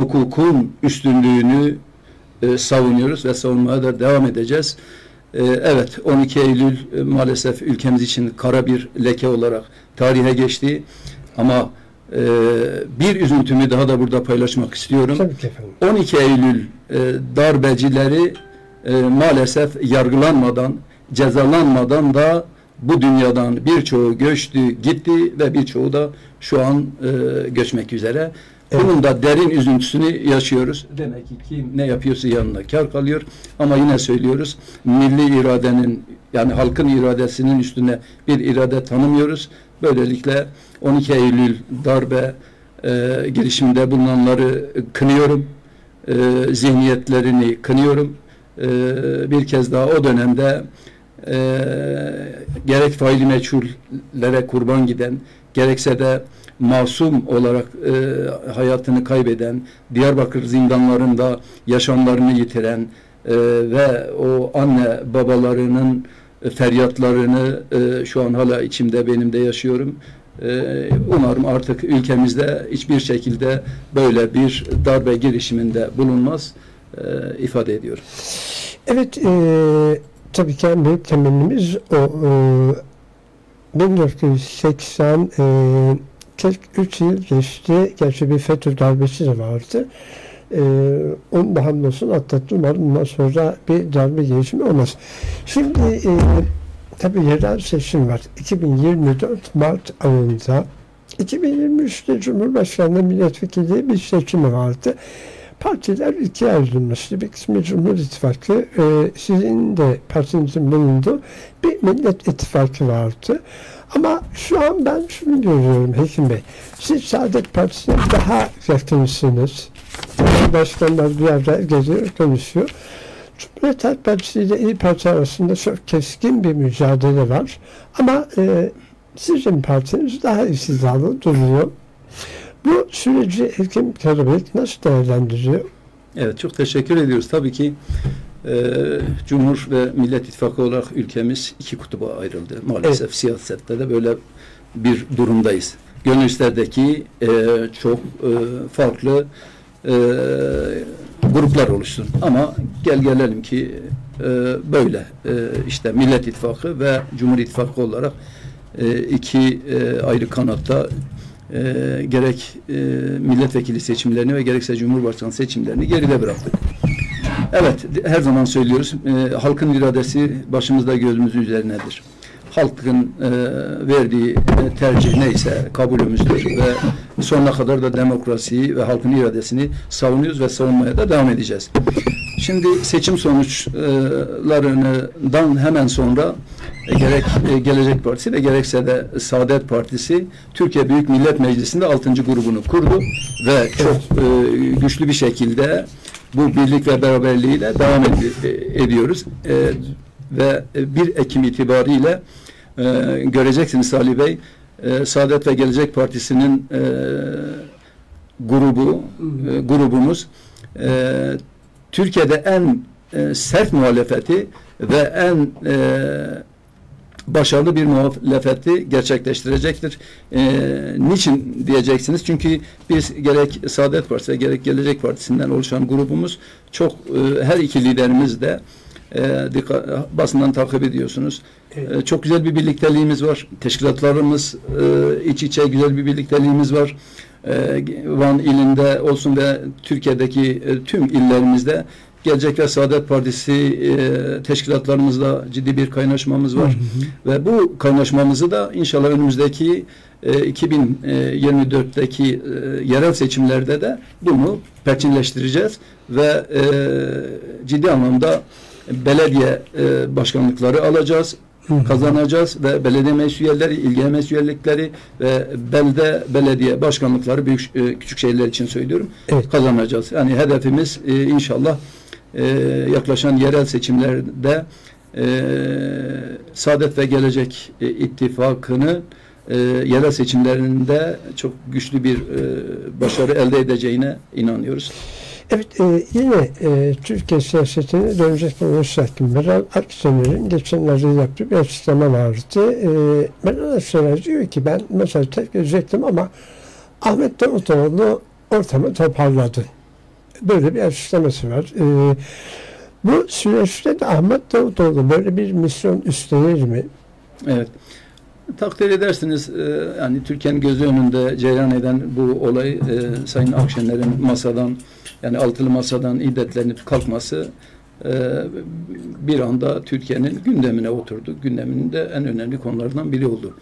hukukun üstünlüğünü e, savunuyoruz ve savunmaya da devam edeceğiz. E, evet 12 Eylül e, maalesef ülkemiz için kara bir leke olarak tarihe geçti. Ama e, bir üzüntümü daha da burada paylaşmak istiyorum. Tabii ki efendim. 12 Eylül e, darbecileri e, maalesef yargılanmadan, cezalanmadan da bu dünyadan birçoğu göçtü, gitti ve birçoğu da şu an e, göçmek üzere. Evet. Bunun da derin üzüntüsünü yaşıyoruz. Demek ki kim ne yapıyorsa yanına kar kalıyor. Ama yine söylüyoruz, milli iradenin yani halkın iradesinin üstüne bir irade tanımıyoruz. Böylelikle 12 Eylül darbe e, girişiminde bulunanları kınıyorum. E, zihniyetlerini kınıyorum. E, bir kez daha o dönemde e, gerek faili meçhullere kurban giden, gerekse de masum olarak e, hayatını kaybeden, Diyarbakır zindanlarında yaşamlarını yitiren e, ve o anne babalarının e, feryatlarını e, şu an hala içimde benim de yaşıyorum. E, umarım artık ülkemizde hiçbir şekilde böyle bir darbe girişiminde bulunmaz e, ifade ediyorum. Evet, e, tabii ki en büyük temennimiz o e, 1980 e, 43 yıl geçti. Gerçi bir FETÖ darbesi de vardı. E, onu da hamdolsun atlattı. Umarım bundan sonra bir darbe girişimi olmaz. Şimdi e, tabii yerel seçim var. 2024 Mart ayında 2023'te Cumhurbaşkanlığı milletvekili bir seçimi vardı. Partiler ikiye ayrılmıştı. Bir kısmı Cumhur İttifakı, e, sizin de partinizin bulunduğu bir Millet İttifakı vardı. Ama şu an ben şunu görüyorum Hekim Bey. Siz Saadet Partisi'ne daha yakınsınız. Başkanlar bir arada geziyor, konuşuyor. Cumhuriyet Halk Partisi ile İYİ Parti arasında çok keskin bir mücadele var. Ama e, sizin partiniz daha istikrarlı duruyor. Bu süreci Hekim Karabek nasıl değerlendiriyor? Evet çok teşekkür ediyoruz. Tabii ki Cumhur ve Millet İttifakı olarak ülkemiz iki kutuba ayrıldı. Maalesef Evet. siyasette de böyle bir durumdayız. Gönüllerdeki e, çok e, farklı e, gruplar oluşsun. Ama gel gelelim ki e, böyle e, işte Millet İttifakı ve Cumhur İttifakı olarak e, iki e, ayrı kanatta e, gerek e, milletvekili seçimlerini ve gerekse Cumhurbaşkanı seçimlerini geride bıraktık. Evet, her zaman söylüyoruz. e, halkın iradesi başımızda gözümüzün üzerinedir. Halkın e, verdiği e, tercih neyse kabulümüzdür ve sonuna kadar da demokrasiyi ve halkın iradesini savunuyoruz ve savunmaya da devam edeceğiz. Şimdi seçim sonuçlarından hemen sonra e, gerek e, Gelecek Partisi ve gerekse de Saadet Partisi Türkiye Büyük Millet Meclisi'nde 6. grubunu kurdu ve çok e, güçlü bir şekilde bu birlik ve beraberliğiyle devam ed- ediyoruz. Ve e, 1 Ekim itibariyle göreceksiniz Salih Bey Saadet ve Gelecek Partisi'nin grubu grubumuz Türkiye'de en e, sert muhalefeti ve en e, başarılı bir muhalefeti gerçekleştirecektir. E, niçin diyeceksiniz? Çünkü biz gerek Saadet Partisi ve gerek Gelecek Partisi'nden oluşan grubumuz çok e, her iki liderimiz de e, dikkat, basından takip ediyorsunuz. Evet. E, çok güzel bir birlikteliğimiz var. Teşkilatlarımız e, iç içe güzel bir birlikteliğimiz var. E, Van ilinde olsun ve Türkiye'deki e, tüm illerimizde Gelecek ve Saadet Partisi e, teşkilatlarımızda ciddi bir kaynaşmamız var. Ve bu kaynaşmamızı da inşallah önümüzdeki e, 2024'teki e, yerel seçimlerde de bunu perçinleştireceğiz ve e, ciddi anlamda belediye e, başkanlıkları alacağız, kazanacağız ve belediye mesuliyetleri, ilgili mesuliyetleri ve belde belediye başkanlıkları büyük e, küçük şehirler için söylüyorum Evet. kazanacağız. Yani hedefimiz e, inşallah e, yaklaşan yerel seçimlerde e, Saadet ve Gelecek e, ittifakını e, yerel seçimlerinde çok güçlü bir e, başarı elde edeceğine inanıyoruz. Evet, e, yine e, Türkiye siyasetine dönecek olursak Meral Akşener'in geçenlerde yaptığı bir açıklama vardı. E, Meral Akşener diyor ki ben mesela tek edecektim ama Ahmet Davutoğlu ortamı toparladı. böyle bir açıklaması var. E, bu süreçte de Ahmet Davutoğlu böyle bir misyon üstlenir mi? Evet. Takdir edersiniz e, yani Türkiye'nin gözü önünde cereyan eden bu olay e, Sayın Akşener'in masadan yani altılı masadan iddetlenip kalkması e, bir anda Türkiye'nin gündemine oturdu. Gündeminin de en önemli konulardan biri oldu.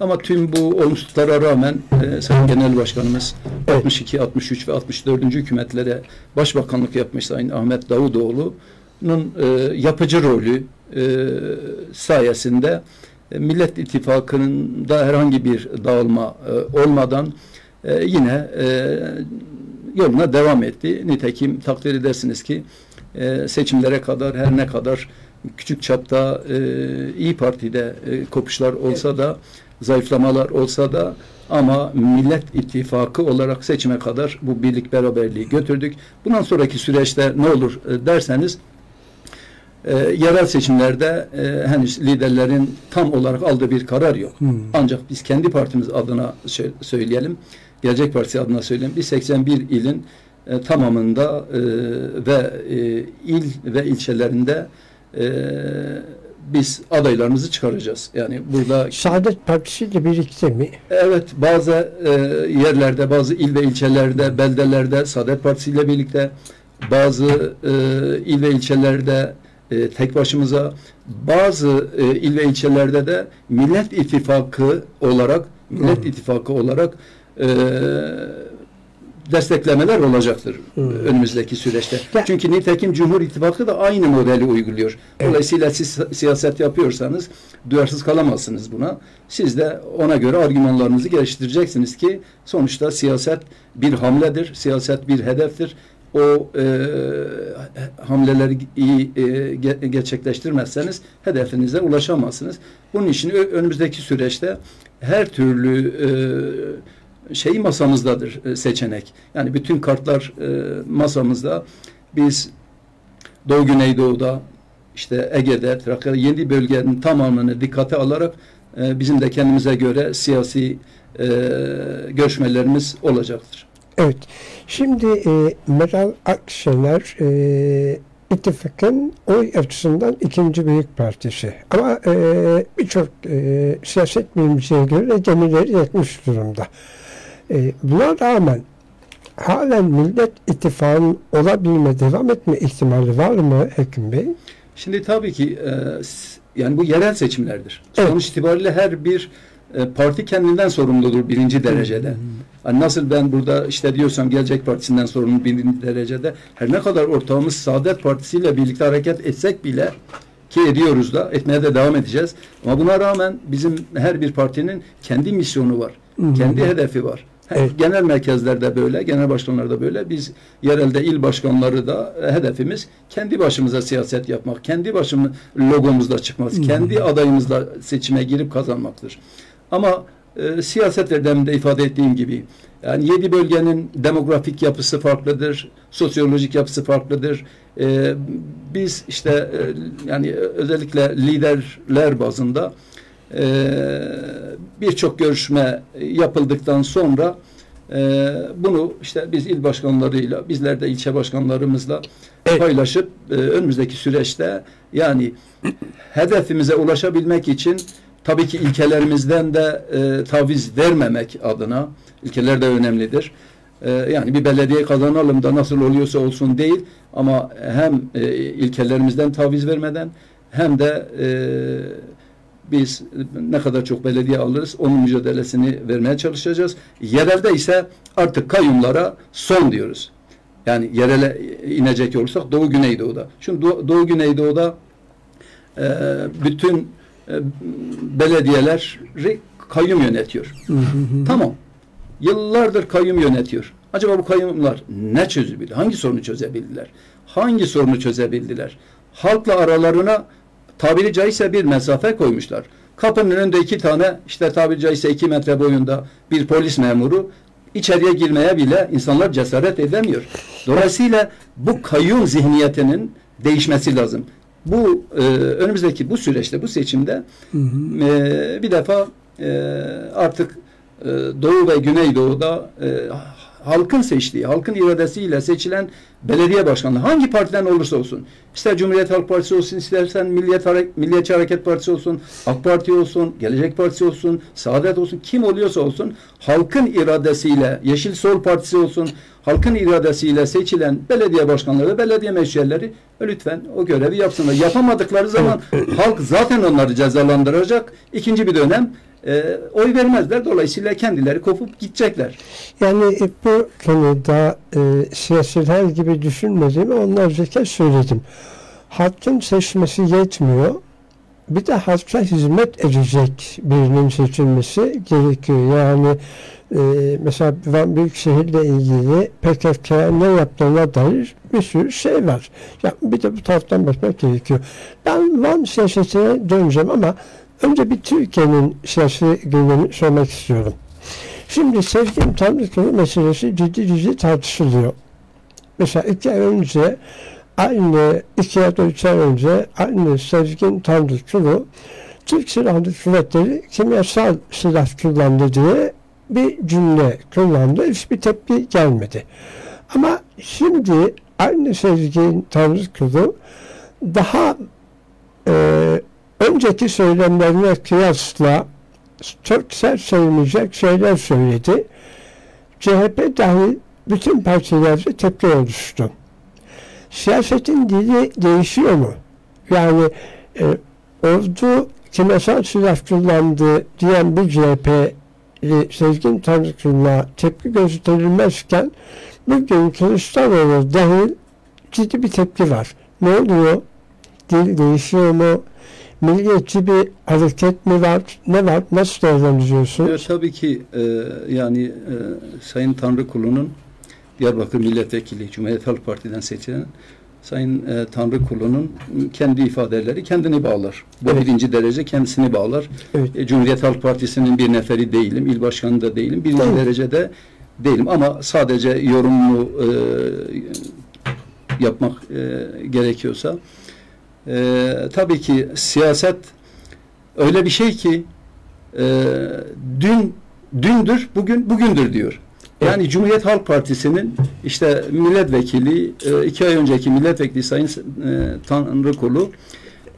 Ama tüm bu olumsuzluklara rağmen e, Sayın Genel Başkanımız 62, 63 ve 64. hükümetlere başbakanlık yapmış Sayın Ahmet Davutoğlu'nun e, yapıcı rolü e, sayesinde e, Millet İttifakı'nın da herhangi bir dağılma e, olmadan e, yine e, yoluna devam etti. Nitekim takdir edersiniz ki e, seçimlere kadar her ne kadar küçük çapta e, İyi Parti'de e, kopuşlar olsa da zayıflamalar olsa da ama Millet İttifakı olarak seçime kadar bu birlik beraberliği götürdük. Bundan sonraki süreçte ne olur e, derseniz e, yerel seçimlerde e, henüz liderlerin tam olarak aldığı bir karar yok. Hmm. Ancak biz kendi partimiz adına söyleyelim. Gelecek Partisi adına söyleyeyim. Biz 81 ilin e, tamamında e, ve e, il ve ilçelerinde e, biz adaylarımızı çıkaracağız. Yani burada Saadet Partisi ile birlikte mi? Evet, bazı e, yerlerde, bazı il ve ilçelerde, beldelerde Saadet Partisi ile birlikte, bazı e, il ve ilçelerde e, tek başımıza, bazı e, il ve ilçelerde de Millet İttifakı olarak, Millet İttifakı olarak e, desteklemeler olacaktır hmm. önümüzdeki süreçte. Ya. Çünkü nitekim Cumhur İttifakı da aynı modeli uyguluyor. Evet. Dolayısıyla siz siyaset yapıyorsanız duyarsız kalamazsınız buna. Siz de ona göre argümanlarınızı geliştireceksiniz ki sonuçta siyaset bir hamledir, siyaset bir hedeftir. O e, hamleleri iyi e, gerçekleştirmezseniz hedefinize ulaşamazsınız. Bunun için önümüzdeki süreçte her türlü e, şey masamızdadır e, seçenek. Yani bütün kartlar e, masamızda. Biz Doğu Güneydoğu'da işte Ege'de, Trakya'da yeni bölgenin tamamını dikkate alarak e, bizim de kendimize göre siyasi görüşmelerimiz olacaktır. Evet. Şimdi e, Meral Akşener e, ittifakın oy açısından ikinci büyük partisi. Ama e, birçok e, siyaset bilimciye göre gemileri yetmiş durumda. E, buna rağmen halen Millet İttifakı'nın olabilme, devam etme ihtimali var mı Hekim Bey? Şimdi tabii ki e, yani bu yerel seçimlerdir. Evet. Sonuç itibariyle her bir e, parti kendinden sorumludur birinci derecede. Hani nasıl ben burada işte diyorsam Gelecek Partisi'nden sorumlu birinci derecede her ne kadar ortağımız Saadet Partisi ile birlikte hareket etsek bile ki ediyoruz da etmeye de devam edeceğiz. Ama buna rağmen bizim her bir partinin kendi misyonu var. Kendi hedefi var. Evet. Genel merkezlerde böyle, genel başkanlarda böyle. Biz yerelde il başkanları da e, hedefimiz kendi başımıza siyaset yapmak, kendi başımız logomuzla çıkmak, hmm. kendi adayımızla seçime girip kazanmaktır. Ama e, siyaset erdeminde ifade ettiğim gibi yani yedi bölgenin demografik yapısı farklıdır, sosyolojik yapısı farklıdır. E, biz işte e, yani özellikle liderler bazında e, birçok görüşme yapıldıktan sonra e, bunu işte biz il başkanlarıyla, bizler de ilçe başkanlarımızla evet. paylaşıp e, önümüzdeki süreçte yani hedefimize ulaşabilmek için tabii ki ilkelerimizden de e, taviz vermemek adına ilkeler de önemlidir. E, yani bir belediye kazanalım da nasıl oluyorsa olsun değil ama hem e, ilkelerimizden taviz vermeden hem de e, biz ne kadar çok belediye alırız onun mücadelesini vermeye çalışacağız. Yerelde ise artık kayyumlara son diyoruz. Yani yerele inecek olursak Doğu Güneydoğu'da. Şimdi Doğu, Doğu Güneydoğu'da e, bütün e, belediyeleri kayyum yönetiyor. tamam. Yıllardır kayyum yönetiyor. Acaba bu kayyumlar ne çözebildi? Hangi sorunu çözebildiler? Hangi sorunu çözebildiler? Halkla aralarına tabiri caizse bir mesafe koymuşlar. Kapının önünde iki tane işte tabiri caizse iki metre boyunda bir polis memuru içeriye girmeye bile insanlar cesaret edemiyor. Dolayısıyla bu kayyum zihniyetinin değişmesi lazım. Bu e, önümüzdeki bu süreçte, bu seçimde hı hı. E, bir defa e, artık e, Doğu ve Güneydoğu'da e, halkın seçtiği, halkın iradesiyle seçilen belediye başkanlığı hangi partiden olursa olsun, ister Cumhuriyet Halk Partisi olsun, istersen Milliyet Hare Milliyetçi Hareket Partisi olsun, AK Parti olsun, Gelecek Partisi olsun, Saadet olsun, kim oluyorsa olsun, halkın iradesiyle, Yeşil Sol Partisi olsun, halkın iradesiyle seçilen belediye başkanları ve belediye meclisleri lütfen o görevi yapsınlar. Yapamadıkları zaman halk zaten onları cezalandıracak. İkinci bir dönem e, oy vermezler. Dolayısıyla kendileri kopup gidecekler. Yani e, bu konuda e, siyasiler gibi düşünmediğimi onlarca kez söyledim. Halkın seçmesi yetmiyor. Bir de halka hizmet edecek birinin seçilmesi gerekiyor. Yani e, mesela Van Büyükşehir'le ilgili PKK'ya ne yaptığına dair bir sürü şey var. Ya bir de bu taraftan bakmak gerekiyor. Ben Van siyasetine döneceğim ama önce bir Türkiye'nin siyasi gündemi sormak istiyorum. Şimdi sevgim Tanrı meselesi ciddi ciddi tartışılıyor. Mesela iki ay önce aynı iki ya da üç ay önce aynı Sevgin Tanrı Kulu Türk Silahlı Kuvvetleri kimyasal silah kullandı diye bir cümle kullandı. Hiçbir tepki gelmedi. Ama şimdi aynı Sevgin Tanrı Kulu daha e, önceki söylemlerine kıyasla çok sert sayılmayacak şeyler söyledi. CHP dahil bütün partilerde tepki oluştu. Siyasetin dili değişiyor mu? Yani e, ordu kimyasal silah kullandı diyen bir CHP'li Sezgin Tanrıkıl'la tepki gösterilmezken bugün Kılıçdaroğlu dahil ciddi bir tepki var. Ne oluyor? Dil değişiyor mu? Milliyetçi bir hareket mi var? Ne var? Nasıl değerlendiriyorsunuz? Evet, tabii ki e, yani e, Sayın Tanrıkulu'nun Diyarbakır Milletvekili Cumhuriyet Halk Parti'den seçilen Sayın e, Tanrıkulu'nun kendi ifadeleri kendini bağlar. Bu evet. birinci derece kendisini bağlar. Evet. E, Cumhuriyet Halk Partisi'nin bir neferi değilim, il başkanı da değilim. Birinci evet. derecede değilim ama sadece yorumumu e, yapmak e, gerekiyorsa e, tabii ki siyaset öyle bir şey ki e, dün dündür, bugün bugündür diyor. Yani evet. Cumhuriyet Halk Partisi'nin işte milletvekili, e, iki ay önceki milletvekili Sayın e, Tanrıkulu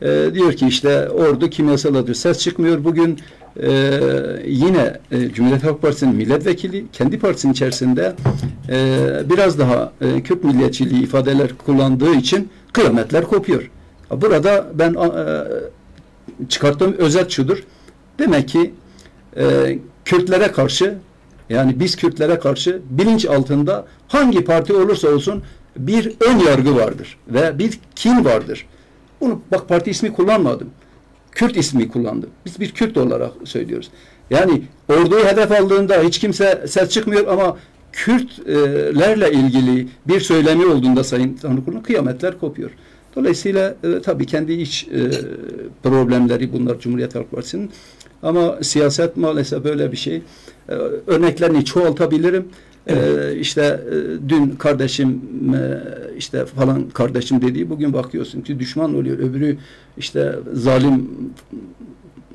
e, diyor ki işte ordu kimyasal adı ses çıkmıyor. Bugün e, yine e, Cumhuriyet Halk Partisi'nin milletvekili kendi partisinin içerisinde e, biraz daha e, Kürt milliyetçiliği ifadeler kullandığı için kıyametler kopuyor. Burada ben e, çıkarttığım özet şudur. Demek ki e, Kürtlere karşı yani biz Kürtlere karşı bilinç altında hangi parti olursa olsun bir ön yargı vardır ve bir kin vardır. Bunu bak parti ismi kullanmadım. Kürt ismi kullandım. Biz bir Kürt olarak söylüyoruz. Yani orduyu hedef aldığında hiç kimse ses çıkmıyor ama Kürtlerle ilgili bir söylemi olduğunda Sayın Tanrıkul'un kıyametler kopuyor. Dolayısıyla e, tabii kendi iç e, problemleri bunlar Cumhuriyet Halk Partisi'nin. Ama siyaset maalesef böyle bir şey. E, örneklerini çoğaltabilirim. E, evet. Ee, işte e, dün kardeşim e, işte falan kardeşim dediği bugün bakıyorsun ki düşman oluyor. Öbürü işte zalim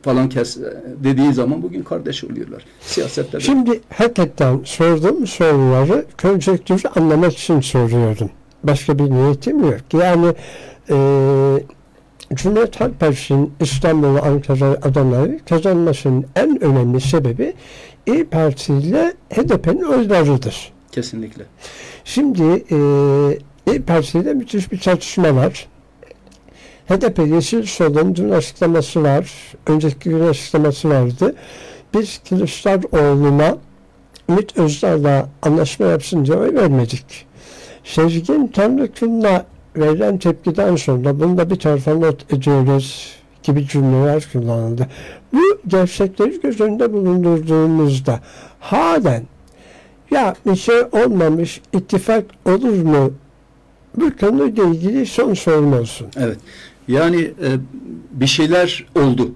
falan kes dediği zaman bugün kardeş oluyorlar. Siyasette Şimdi hakikaten sorduğum soruları konjektürü anlamak için soruyorum. Başka bir niyetim yok. Yani e, Cumhuriyet Halk Partisi'nin İstanbul, Ankara adayları kazanmasının en önemli sebebi İyi Parti ile HDP'nin oylarıdır. Kesinlikle. Şimdi e, İyi Parti'de müthiş bir çatışma var. HDP Yeşil Sol'un dün açıklaması var. Önceki gün açıklaması vardı. Biz Kılıçdaroğlu'na Ümit Özdağ'la anlaşma yapsın diye oy vermedik. Sezgin Tanrıkıl'la verilen tepkiden sonra bunu da bir tarafa not ediyoruz gibi cümleler kullanıldı. Bu gerçekleri göz önünde bulundurduğumuzda halen ya bir şey olmamış ittifak olur mu bu konuyla ilgili son sorum. Evet. Yani e, bir şeyler oldu.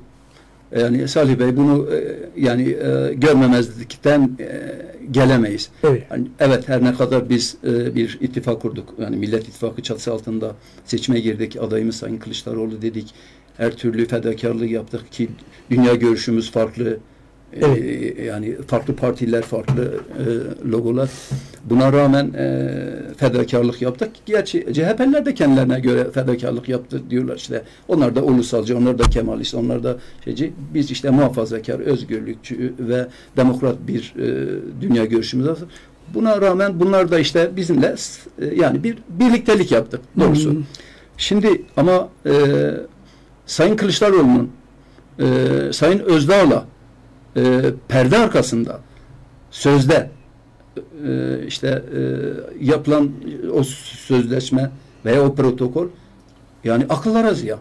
Yani Salih Bey bunu e, yani e, görmemezlikten e, gelemeyiz. Evet. Yani, evet her ne kadar biz e, bir ittifak kurduk. Yani Millet İttifakı çatısı altında seçime girdik. Adayımız Sayın Kılıçdaroğlu dedik. Her türlü fedakarlık yaptık ki dünya görüşümüz farklı. Evet. yani farklı partiler, farklı e, logolar. Buna rağmen e, fedakarlık yaptık. Gerçi CHP'liler de kendilerine göre fedakarlık yaptı diyorlar işte. Onlar da ulusalcı, onlar da kemalist, onlar da şeyci. Biz işte muhafazakar, özgürlükçü ve demokrat bir e, dünya görüşümüz var. Buna rağmen bunlar da işte bizimle e, yani bir birliktelik yaptık doğrusu. Hmm. Şimdi ama e, Sayın Kılıçdaroğlu'nun e, Sayın Özdağ'la e, perde arkasında sözde e, işte e, yapılan o sözleşme veya o protokol yani akıllara ziyan.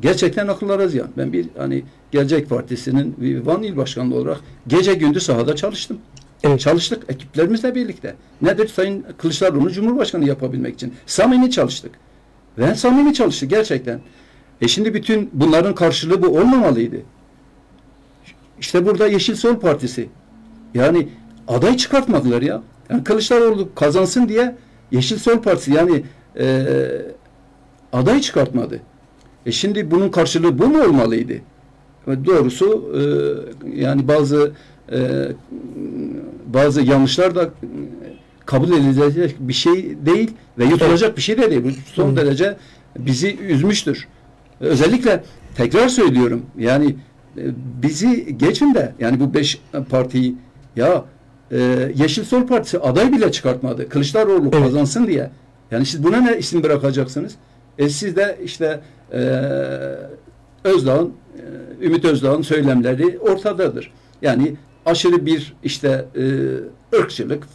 Gerçekten akıllara ziyan. Ben bir hani Gelecek Partisi'nin Van İl Başkanlığı olarak gece gündüz sahada çalıştım. Evet. Çalıştık ekiplerimizle birlikte. Nedir Sayın Kılıçdaroğlu Cumhurbaşkanı yapabilmek için? Samimi çalıştık. Ve samimi çalıştık gerçekten. E şimdi bütün bunların karşılığı bu olmamalıydı. İşte burada Yeşil Sol Partisi. Yani aday çıkartmadılar ya. Yani Kılıçdaroğlu kazansın diye Yeşil Sol Partisi yani e, aday çıkartmadı. E şimdi bunun karşılığı bu mu olmalıydı? Doğrusu e, yani bazı e, bazı yanlışlar da kabul edilecek bir şey değil ve yutulacak bir şey de değil. Bu son derece bizi üzmüştür. Özellikle tekrar söylüyorum yani bizi geçin de yani bu beş partiyi ya e, Yeşil Sol Partisi aday bile çıkartmadı. Kılıçdaroğlu evet. kazansın diye. Yani siz buna ne isim bırakacaksınız? E siz de işte e, Özdağ'ın e, Ümit Özdağ'ın söylemleri ortadadır. Yani aşırı bir işte e, ırkçılık,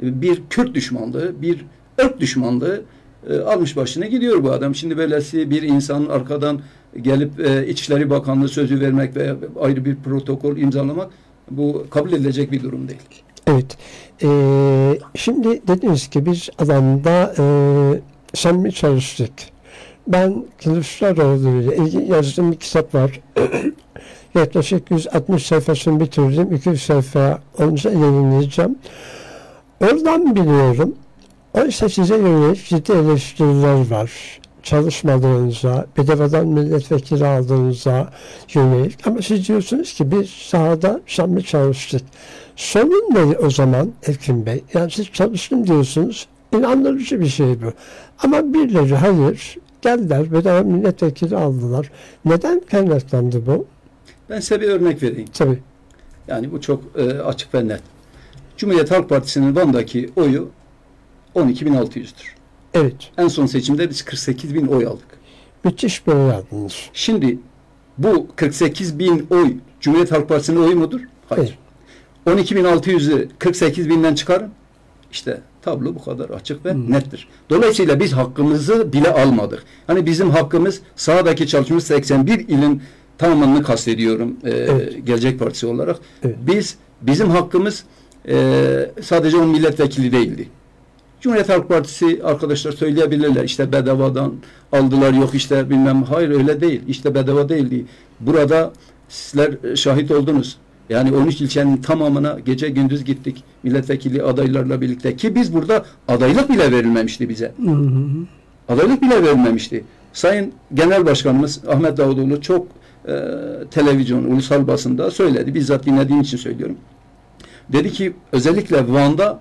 bir Kürt düşmanlığı, bir ırk düşmanlığı e, almış başına gidiyor bu adam. Şimdi böylesi bir insan arkadan gelip e, İçişleri Bakanlığı sözü vermek ve ayrı bir protokol imzalamak bu kabul edilecek bir durum değil. Evet. Ee, şimdi dediniz ki biz alanda e, samimi çalıştık. Ben Kılıçdaroğlu ile ilgili yazdığım bir kitap var. Yaklaşık 160 sayfasını bitirdim. 200 sayfa onca yayınlayacağım. Oradan biliyorum. Oysa size yönelik ciddi eleştiriler var çalışmalarınıza, bedavadan milletvekili aldığınıza yönelik. Ama siz diyorsunuz ki biz sahada samimi çalıştık. Sorun ne o zaman Ekim Bey? Yani siz çalıştım diyorsunuz. İnandırıcı bir şey bu. Ama birileri hayır geldiler bedava milletvekili aldılar. Neden kaynaklandı bu? Ben size bir örnek vereyim. Tabii. Yani bu çok e, açık ve net. Cumhuriyet Halk Partisi'nin Van'daki oyu 12.600'dür. Evet. En son seçimde biz 48 bin oy aldık. Müthiş bir oy aldınız. Şimdi bu 48 bin oy Cumhuriyet Halk Partisi'nin oyu mudur? Hayır. Evet. 12.600'ü 48 binden çıkarın. İşte tablo bu kadar açık ve hmm. nettir. Dolayısıyla biz hakkımızı bile almadık. Hani bizim hakkımız sahadaki çalışmamız 81 ilin tamamını kastediyorum e, evet. Gelecek Partisi olarak. Evet. Biz bizim hakkımız e, sadece on milletvekili değildi. Cumhuriyet Halk Partisi arkadaşlar söyleyebilirler. İşte bedavadan aldılar yok işte bilmem. Hayır öyle değil. İşte bedava değildi. Burada sizler şahit oldunuz. Yani 13 ilçenin tamamına gece gündüz gittik. Milletvekili adaylarla birlikte. Ki biz burada adaylık bile verilmemişti bize. Hı hı. Adaylık bile verilmemişti. Sayın Genel Başkanımız Ahmet Davutoğlu çok e, televizyon, ulusal basında söyledi. Bizzat dinlediğim için söylüyorum. Dedi ki özellikle Van'da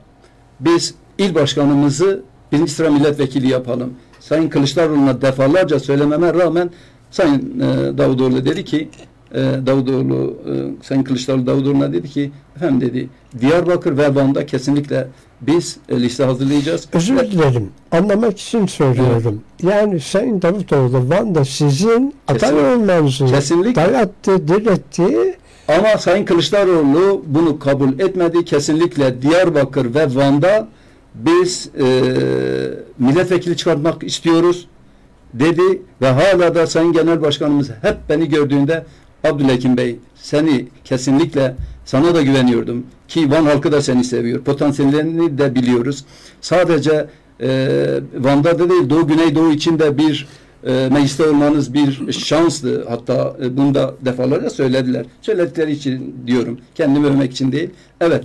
biz il başkanımızı birinci sıra milletvekili yapalım. Sayın Kılıçdaroğlu'na defalarca söylememe rağmen Sayın e, Davutoğlu dedi ki e, Davutoğlu e, Sayın Kılıçdaroğlu Davutoğlu'na dedi ki efendim dedi Diyarbakır ve Van'da kesinlikle biz e, liste hazırlayacağız. Özür dilerim. Anlamak için söylüyorum. Evet. Yani Sayın Davutoğlu Van'da sizin aday olmanızı kesinlikle. dayattı, diretti. Ama Sayın Kılıçdaroğlu bunu kabul etmedi. Kesinlikle Diyarbakır ve Van'da biz e, milletvekili çıkartmak istiyoruz dedi ve hala da Sayın Genel Başkanımız hep beni gördüğünde Abdülhakim Bey seni kesinlikle sana da güveniyordum ki Van halkı da seni seviyor. Potansiyellerini de biliyoruz. Sadece e, Van'da da değil Doğu Güneydoğu için de bir e, mecliste olmanız bir şanstı. Hatta e, bunu da defalarca söylediler. Söyledikleri için diyorum. Kendimi övmek için değil. Evet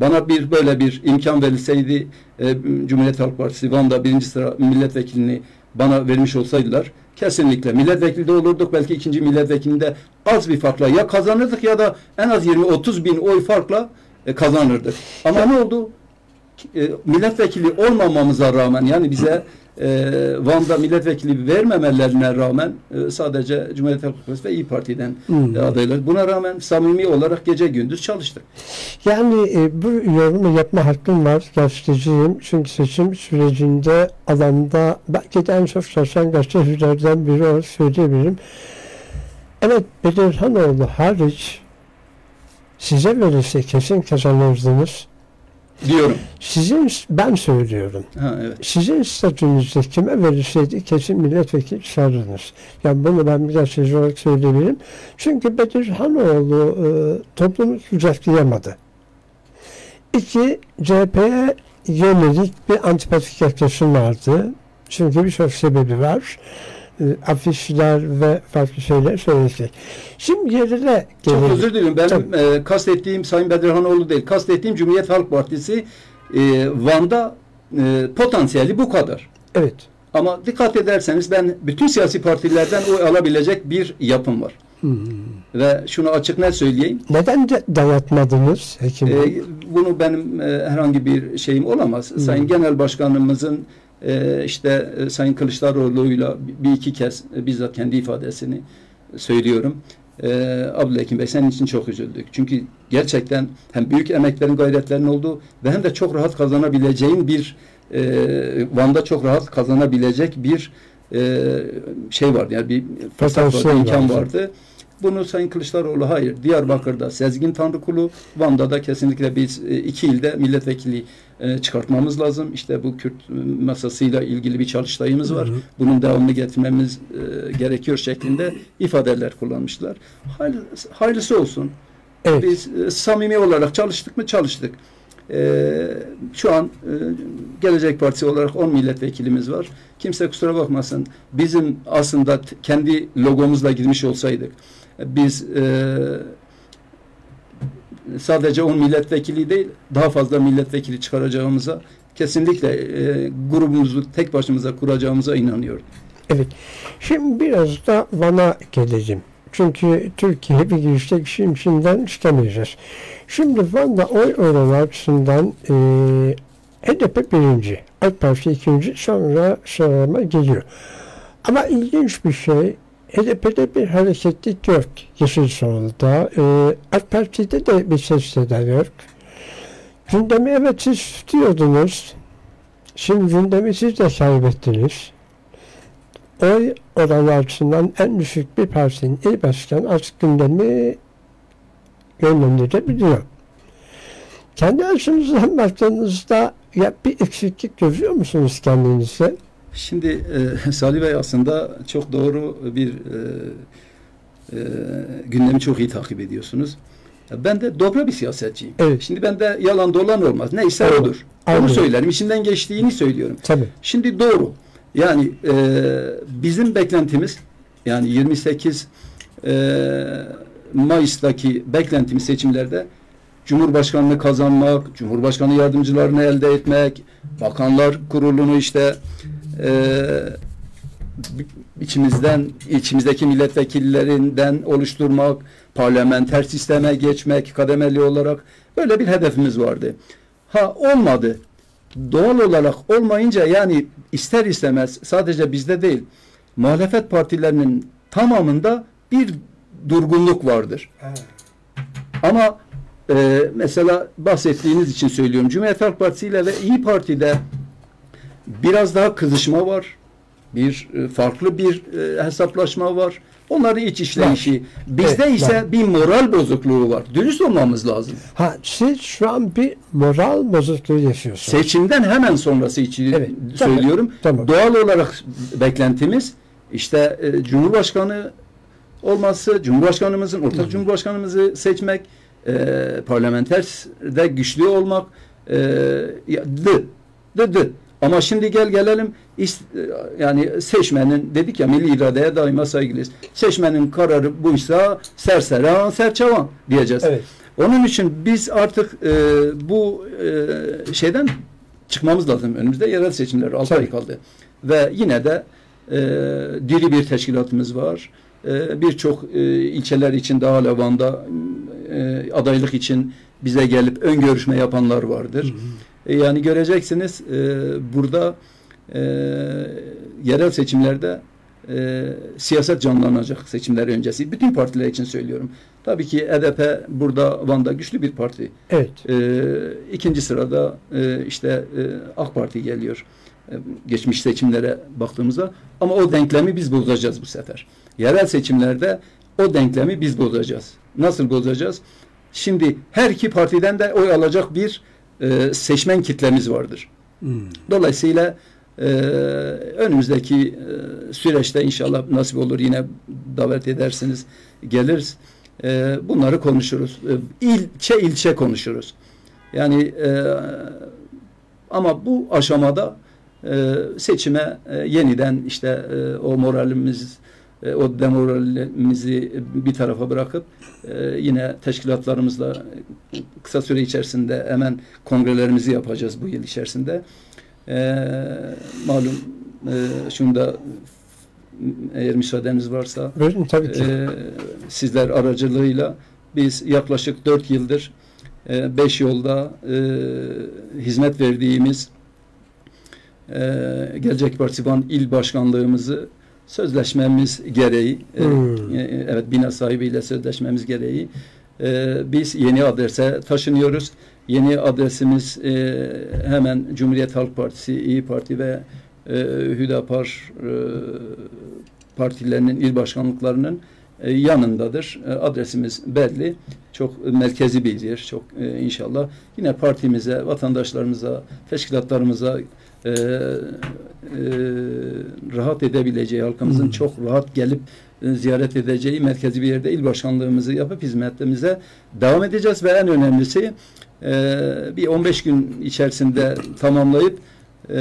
bana bir böyle bir imkan verilseydi e, Cumhuriyet Halk Partisi Van'da birinci sıra milletvekilini bana vermiş olsaydılar kesinlikle milletvekili de olurduk belki ikinci milletvekilinde az bir farkla ya kazanırdık ya da en az 20-30 bin oy farkla e, kazanırdık. Ama ne oldu? E, milletvekili olmamamıza rağmen yani bize e, Van'da milletvekili vermemelerine rağmen e, sadece Cumhuriyet Halk Partisi ve İyi Parti'den Hmm. e, adaylar. Buna rağmen samimi olarak gece gündüz çalıştık. Yani e, bu yorumu yapma hakkım var. Gazeteciyim. Çünkü seçim sürecinde alanda belki de en çok çalışan gazetecilerden biri olarak söyleyebilirim. Evet Bedirhanoğlu hariç size verirse kesin kazanırdınız. Diyorum. Sizin, ben söylüyorum. Ha, evet. Sizin statünüzde kime verirseydi kesin milletvekili çağırırdınız. Yani bunu ben bir gazeteci olarak söyleyebilirim. Çünkü Bedirhanoğlu e, toplumu kucaklayamadı. İki, CHP'ye yönelik bir antipatik yaklaşım vardı. Çünkü birçok sebebi var. E, afişler ve farklı şeyler söyleyecek. Şimdi yerine Çok gelelim. özür dilerim. Ben Tabii. e, kastettiğim Sayın Bedirhanoğlu değil. Kastettiğim Cumhuriyet Halk Partisi e, Van'da e, potansiyeli bu kadar. Evet. Ama dikkat ederseniz ben bütün siyasi partilerden oy alabilecek bir yapım var. Hmm. Ve şunu açık net söyleyeyim. Neden de dayatmadınız hekim? E, bunu benim e, herhangi bir şeyim olamaz. Hmm. Sayın Genel Başkanımızın e, işte e, Sayın Kılıçdaroğlu'yla bir iki kez e, bizzat kendi ifadesini söylüyorum. E, Abdülhakim Bey senin için çok üzüldük. Çünkü gerçekten hem büyük emeklerin gayretlerin olduğu ve hem de çok rahat kazanabileceğin bir e, Van'da çok rahat kazanabilecek bir e, şey vardı. Yani bir fırsat vardı, imkan vardı. vardı. Bunu Sayın Kılıçdaroğlu hayır. Diyarbakır'da Sezgin Tanrıkulu, Van'da da kesinlikle biz e, iki ilde milletvekili e, çıkartmamız lazım. İşte bu Kürt e, masasıyla ilgili bir çalıştayımız var. Hı hı. Bunun devamını getirmemiz gerekiyor şeklinde ifadeler kullanmışlar. Hayırlı, hayırlısı olsun. Evet. Biz samimi olarak çalıştık mı? Çalıştık. E, şu an e, Gelecek Partisi olarak 10 milletvekilimiz var. Kimse kusura bakmasın. Bizim aslında kendi logomuzla girmiş olsaydık biz e, sadece 10 milletvekili değil daha fazla milletvekili çıkaracağımıza kesinlikle e, grubumuzu tek başımıza kuracağımıza inanıyorum. Evet. Şimdi biraz da Van'a geleceğim. Çünkü Türkiye bir girişte içinden çıkamayacağız. Şimdi Van'da oy oranı açısından e, HDP birinci, AK Parti ikinci, sonra sıralama geliyor. Ama ilginç bir şey, HDP'de bir hareketlik yok Yeşil Sol'da. E, AK Parti'de de bir ses seda yok. Gündemi evet siz tutuyordunuz. Şimdi gündemi siz de kaybettiniz oy oranı açısından en düşük bir partinin il başkanı artık gündemi yönlendirebiliyor. Kendi açınızdan baktığınızda ya bir eksiklik görüyor musunuz kendinize? Şimdi e, Salih Bey aslında çok doğru bir e, e, gündemi çok iyi takip ediyorsunuz. Ben de dobra bir siyasetçiyim. Evet. Şimdi bende yalan dolan olmaz. Neyse Evet. odur. Aynen. Onu söylerim. İçimden geçtiğini söylüyorum. Tabii. Şimdi doğru. Yani e, bizim beklentimiz yani 28 e, Mayıs'taki beklentimiz seçimlerde Cumhurbaşkanlığı kazanmak, Cumhurbaşkanı yardımcılarını elde etmek, bakanlar kurulunu işte e, içimizden içimizdeki milletvekillerinden oluşturmak, parlamenter sisteme geçmek kademeli olarak böyle bir hedefimiz vardı. Ha olmadı. Doğal olarak olmayınca yani ister istemez sadece bizde değil muhalefet partilerinin tamamında bir durgunluk vardır. Ama e, mesela bahsettiğiniz için söylüyorum. Cumhuriyet Halk Partisi ile ve İyi Parti'de biraz daha kızışma var. Bir e, farklı bir e, hesaplaşma var. Onların iç işleyişi. Bizde Evet, ise var. bir moral bozukluğu var. Dürüst olmamız lazım. Ha siz şu an bir moral bozukluğu yaşıyorsunuz. Seçimden hemen sonrası için Evet, söylüyorum. tamam. Doğal olarak beklentimiz işte e, Cumhurbaşkanı olması, Cumhurbaşkanımızın, ortak Cumhurbaşkanımızı seçmek, e, parlamenterde güçlü olmak, e, dı, dı, dı. Ama şimdi gel gelelim e, yani seçmenin dedik ya milli iradeye daima saygılıyız. Seçmenin kararı buysa serseran serçavan diyeceğiz. Evet. Onun için biz artık e, bu e, şeyden çıkmamız lazım. Önümüzde yerel seçimler 6 ay kaldı. Ve yine de e, diri bir teşkilatımız var. e, birçok e, ilçeler için daha Van'da e, adaylık için bize gelip ön görüşme yapanlar vardır. Hı hı. E, yani göreceksiniz e, burada e, yerel seçimlerde e, siyaset canlanacak seçimler öncesi. Bütün partiler için söylüyorum. Tabii ki HDP burada Van'da güçlü bir parti. Evet. E, ikinci sırada e, işte e, AK Parti geliyor. E, geçmiş seçimlere baktığımızda. Ama o denklemi biz bozacağız bu sefer. Yerel seçimlerde o denklemi biz bozacağız. Nasıl bozacağız? Şimdi her iki partiden de oy alacak bir e, seçmen kitlemiz vardır. Hmm. Dolayısıyla e, önümüzdeki e, süreçte inşallah nasip olur yine davet edersiniz geliriz. E, bunları konuşuruz. E, ilçe ilçe konuşuruz. Yani e, ama bu aşamada e, seçime e, yeniden işte e, o moralimiz e, o demoralimizi bir tarafa bırakıp e, yine teşkilatlarımızla kısa süre içerisinde hemen kongrelerimizi yapacağız bu yıl içerisinde. E, malum e, şunu da eğer müsaadeniz varsa Buyurun, tabii ki. E, sizler aracılığıyla biz yaklaşık dört yıldır e, beş yolda e, hizmet verdiğimiz e, Gelecek Partisi İl Başkanlığımızı sözleşmemiz gereği e, hmm. e, evet bina sahibiyle sözleşmemiz gereği e, biz yeni adrese taşınıyoruz. Yeni adresimiz e, hemen Cumhuriyet Halk Partisi, İyi Parti ve e, Hüdapar e, partilerinin il başkanlıklarının e, yanındadır. E, adresimiz belli. Çok merkezi bir yer. Çok e, inşallah yine partimize, vatandaşlarımıza, teşkilatlarımıza e, e, rahat edebileceği, halkımızın çok rahat gelip e, ziyaret edeceği merkezi bir yerde il başkanlığımızı yapıp hizmetimize devam edeceğiz ve en önemlisi e, bir 15 gün içerisinde tamamlayıp e,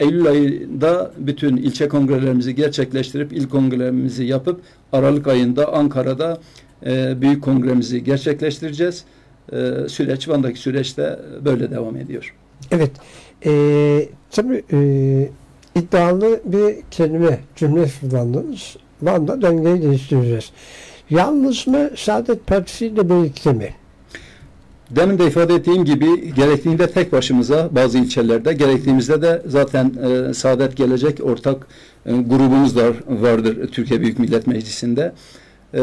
Eylül ayında bütün ilçe kongrelerimizi gerçekleştirip il kongrelerimizi yapıp Aralık ayında Ankara'da e, büyük kongremizi gerçekleştireceğiz. E, süreç, Van'daki süreçte böyle devam ediyor. Evet. E, tabii e, iddialı bir kelime, cümle kullandınız. Van'da dengeyi değiştireceğiz. Yalnız mı Saadet Partisi ile birlikte mi? Demin de ifade ettiğim gibi gerektiğinde tek başımıza bazı ilçelerde, gerektiğimizde de zaten e, Saadet Gelecek ortak e, grubumuz da vardır Türkiye Büyük Millet Meclisi'nde. E,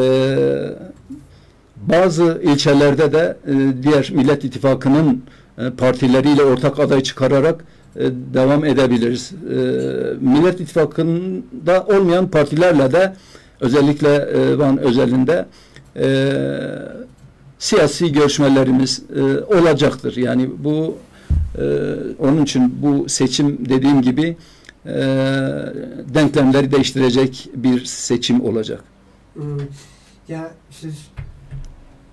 bazı ilçelerde de e, diğer Millet İttifakı'nın partileriyle ortak aday çıkararak e, devam edebiliriz. E, Millet İttifakı'nda olmayan partilerle de özellikle e, Van özelinde e, siyasi görüşmelerimiz e, olacaktır. Yani bu e, onun için bu seçim dediğim gibi e, denklemleri değiştirecek bir seçim olacak. Hmm. Ya siz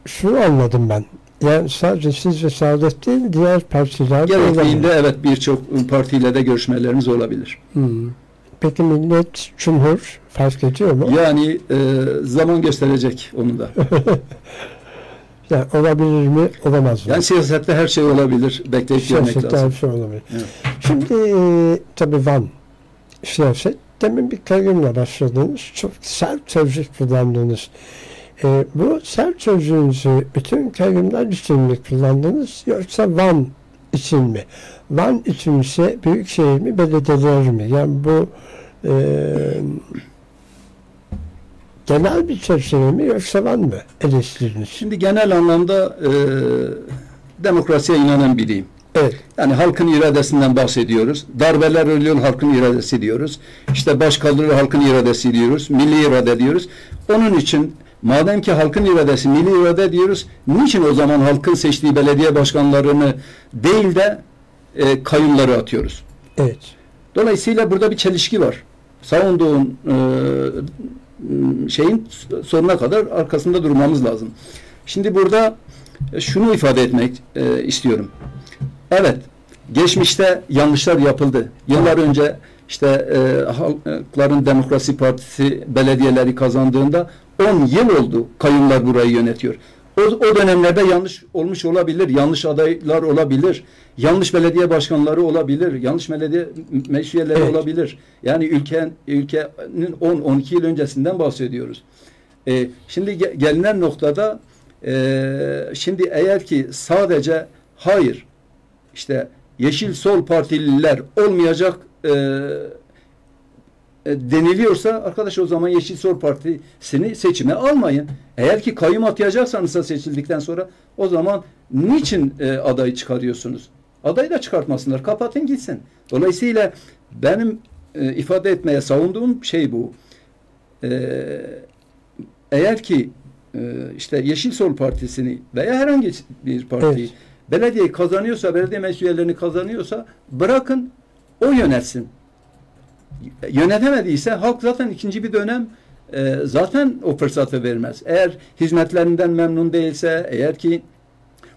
şunu anladım ben. Yani sadece siz ve Saadet değil, diğer partiler Gerektiğinde evet birçok partiyle de görüşmelerimiz olabilir. Hmm. Peki millet, cumhur fark ediyor mu? Yani e, zaman gösterecek onu da. Yani olabilir mi, olamaz mı? Yani siyasette her şey olabilir. Bekleyip görmek lazım. Siyasette her şey olabilir. Evet. Şimdi e, tabii Van siyaset demin bir kayyumla başladınız. Çok sert sözcük kullandınız. E, bu sert sözcüğünüzü bütün kayyumlar için mi kullandınız yoksa Van için mi? Van için ise büyükşehir mi, belediyeler mi? Yani bu e, genel bir çerçeve mi yoksa var mı eleştiriniz? Şimdi genel anlamda e, demokrasiye inanan biriyim. Evet. Yani halkın iradesinden bahsediyoruz. Darbeler ölüyor halkın iradesi diyoruz. İşte baş kaldırır halkın iradesi diyoruz. Milli irade diyoruz. Onun için madem ki halkın iradesi milli irade diyoruz. Niçin o zaman halkın seçtiği belediye başkanlarını değil de e, kayyumları atıyoruz? Evet. Dolayısıyla burada bir çelişki var. Savunduğun e, şeyin sonuna kadar arkasında durmamız lazım. Şimdi burada e, şunu ifade etmek e, istiyorum. Evet, geçmişte yanlışlar yapıldı. Yıllar önce işte e, Halkların Demokrasi Partisi belediyeleri kazandığında 10 yıl oldu kayyumlar burayı yönetiyor. O, o dönemlerde yanlış olmuş olabilir, yanlış adaylar olabilir, yanlış belediye başkanları olabilir, yanlış belediye meşruyeleri Evet. olabilir. Yani ülken, ülkenin 10-12 yıl öncesinden bahsediyoruz. E, şimdi ge- gelinen noktada e, şimdi eğer ki sadece hayır işte Yeşil Sol Partililer olmayacak e, deniliyorsa arkadaş o zaman Yeşil Sol Partisi'ni seçime almayın. Eğer ki kayyum atayacaksanız seçildikten sonra o zaman niçin e, adayı çıkarıyorsunuz? Adayı da çıkartmasınlar. Kapatın gitsin. Dolayısıyla benim e, ifade etmeye savunduğum şey bu. E, eğer ki e, işte Yeşil Sol Partisi'ni veya herhangi bir partiyi Evet. belediyeyi kazanıyorsa, belediye meclislerini kazanıyorsa bırakın o yönetsin. Yönetemediyse halk zaten ikinci bir dönem e, zaten o fırsatı vermez. Eğer hizmetlerinden memnun değilse, eğer ki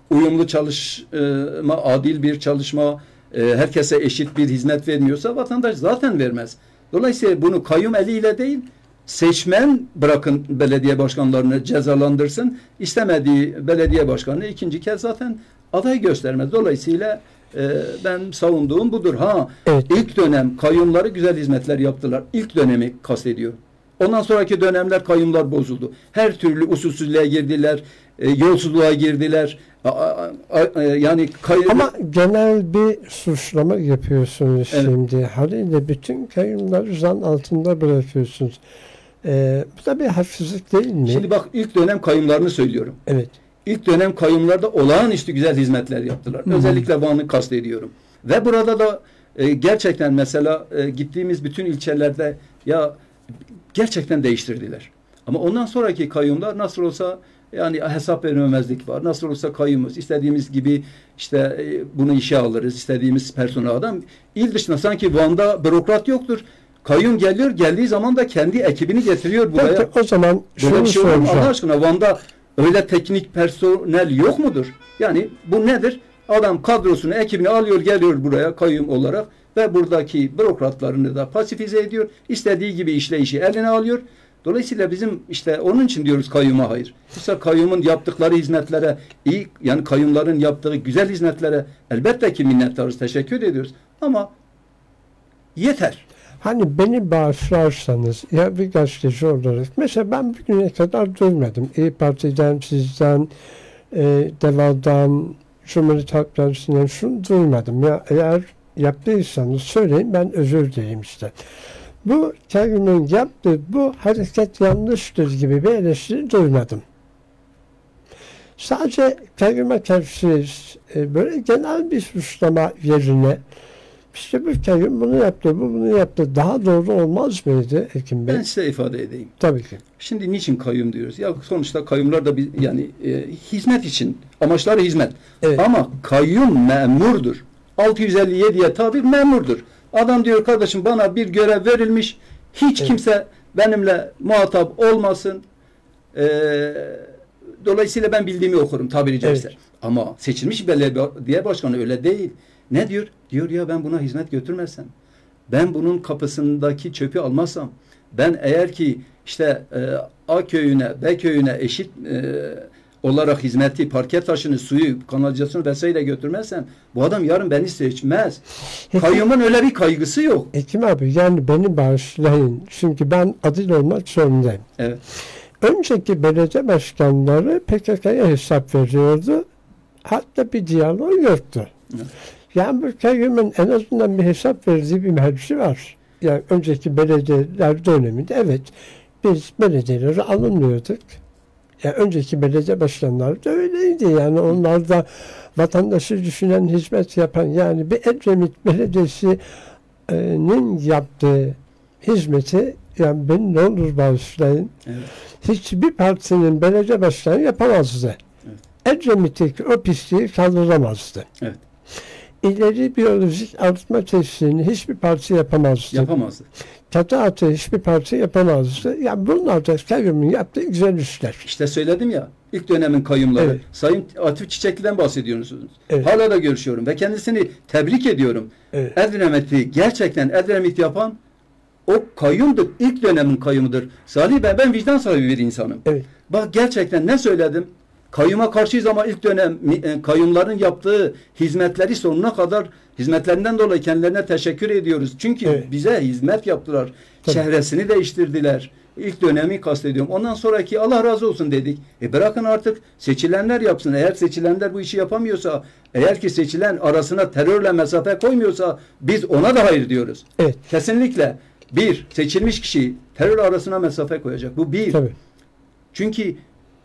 uyumlu çalışma, adil bir çalışma, e, herkese eşit bir hizmet vermiyorsa vatandaş zaten vermez. Dolayısıyla bunu kayyum eliyle değil, seçmen bırakın belediye başkanlarını cezalandırsın. İstemediği belediye başkanı ikinci kez zaten aday göstermez. Dolayısıyla e, ben savunduğum budur. Ha Evet. ilk dönem kayyumları güzel hizmetler yaptılar. İlk dönemi kastediyor. Ondan sonraki dönemler kayyumlar bozuldu. Her türlü usulsüzlüğe girdiler, e, yolsuzluğa girdiler. A- a- a- e, yani kay- Ama genel bir suçlama yapıyorsunuz Evet. şimdi. Haliyle bütün kayımları zan altında bırakıyorsunuz. Ee, bu da bir haksızlık değil mi? şimdi bak ilk dönem kayyumlarını söylüyorum. evet. İlk dönem kayyumlarda olağanüstü güzel hizmetler yaptılar. Hı hı. Özellikle Van'ı kastediyorum. Ve burada da e, gerçekten mesela e, gittiğimiz bütün ilçelerde ya gerçekten değiştirdiler. Ama ondan sonraki kayyumlar nasıl olsa yani hesap vermemezlik var. Nasıl olsa kayyumuz. istediğimiz gibi işte e, bunu işe alırız. istediğimiz personel adam. İl dışında sanki Van'da bürokrat yoktur. Kayyum geliyor. Geldiği zaman da kendi ekibini getiriyor buraya. Peki o zaman şunu şey mu? Allah soracağım. aşkına Van'da öyle teknik personel yok mudur? Yani bu nedir? Adam kadrosunu, ekibini alıyor, geliyor buraya kayyum olarak ve buradaki bürokratlarını da pasifize ediyor. İstediği gibi işleyişi eline alıyor. Dolayısıyla bizim işte onun için diyoruz kayyuma hayır. Yoksa kayyumun yaptıkları hizmetlere, iyi yani kayyumların yaptığı güzel hizmetlere elbette ki minnettarız, teşekkür ediyoruz. Ama yeter. Hani beni bağışlarsanız ya bir gazeteci olarak mesela ben bugüne kadar duymadım. İyi Parti'den, sizden, e, DEVA'dan, Cumhuriyet Halk Partisi'nden şunu duymadım. Ya eğer yaptıysanız söyleyin ben özür dileyim işte. Bu kayyumun yaptığı bu hareket yanlıştır gibi bir eleştiri duymadım. Sadece kayyuma karşı e, böyle genel bir suçlama yerine işte kayyum bunu yaptı, bu bunu yaptı. Daha doğru olmaz mıydı Ekim Bey? Ben size ifade edeyim. Tabii ki. Şimdi niçin kayyum diyoruz? Ya sonuçta kayyumlar da bir, yani e, hizmet için. Amaçları hizmet. Evet. Ama kayyum memurdur. 657'ye tabir memurdur. Adam diyor kardeşim bana bir görev verilmiş. Hiç Evet. kimse benimle muhatap olmasın. Ee, dolayısıyla ben bildiğimi okurum tabiri caizse. Evet. Ama seçilmiş belediye başkanı öyle değil. Ne diyor? Diyor ya ben buna hizmet götürmezsem, ben bunun kapısındaki çöpü almazsam, ben eğer ki işte e, A köyüne, B köyüne eşit e, olarak hizmeti, parke taşını, suyu, kanalizasyonu vesaire götürmezsem bu adam yarın beni seçmez. Peki- Kayyumun öyle bir kaygısı yok. Ekim abi yani beni bağışlayın. Çünkü ben adil olmak zorundayım. Evet. Önceki belediye başkanları PKK'ya hesap veriyordu. Hatta bir diyalog yoktu. Evet. Yani bu kayyumun en azından bir hesap verdiği bir mevzu var. Yani önceki belediyeler döneminde evet biz belediyeleri alınmıyorduk. Yani önceki belediye başkanları da öyleydi. Yani onlar da vatandaşı düşünen, hizmet yapan yani bir Edremit Belediyesi'nin yaptığı hizmeti yani beni ne olur bağışlayın. Evet. Hiçbir partinin belediye başkanı yapamazdı. Edremit'teki o pisliği kaldıramazdı. Evet. İleri biyolojik arıtma tesisini hiçbir parti yapamazdı. Yapamazdı. Çatı atı hiçbir parti yapamazdı. Yani bunlar da kayyumun yaptığı güzel işler. İşte söyledim ya ilk dönemin kayyumları. Evet. Sayın Atif Çiçekli'den bahsediyorsunuz. Evet. Hala da görüşüyorum ve kendisini tebrik ediyorum. Evet. Edremit'i gerçekten Edremit yapan o kayyumdur. İlk dönemin kayyumudur. Salih Bey ben vicdan sahibi bir insanım. Evet. Bak gerçekten ne söyledim? Kayyuma karşıyız ama ilk dönem e, kayyumların yaptığı hizmetleri sonuna kadar hizmetlerinden dolayı kendilerine teşekkür ediyoruz. Çünkü Evet. bize hizmet yaptılar. Tabii. Çehresini değiştirdiler. İlk dönemi kastediyorum. Ondan sonraki Allah razı olsun dedik. E bırakın artık seçilenler yapsın. Eğer seçilenler bu işi yapamıyorsa, eğer ki seçilen arasına terörle mesafe koymuyorsa biz ona da hayır diyoruz. Evet. Kesinlikle bir seçilmiş kişi terör arasına mesafe koyacak. Bu bir. Tabii. Çünkü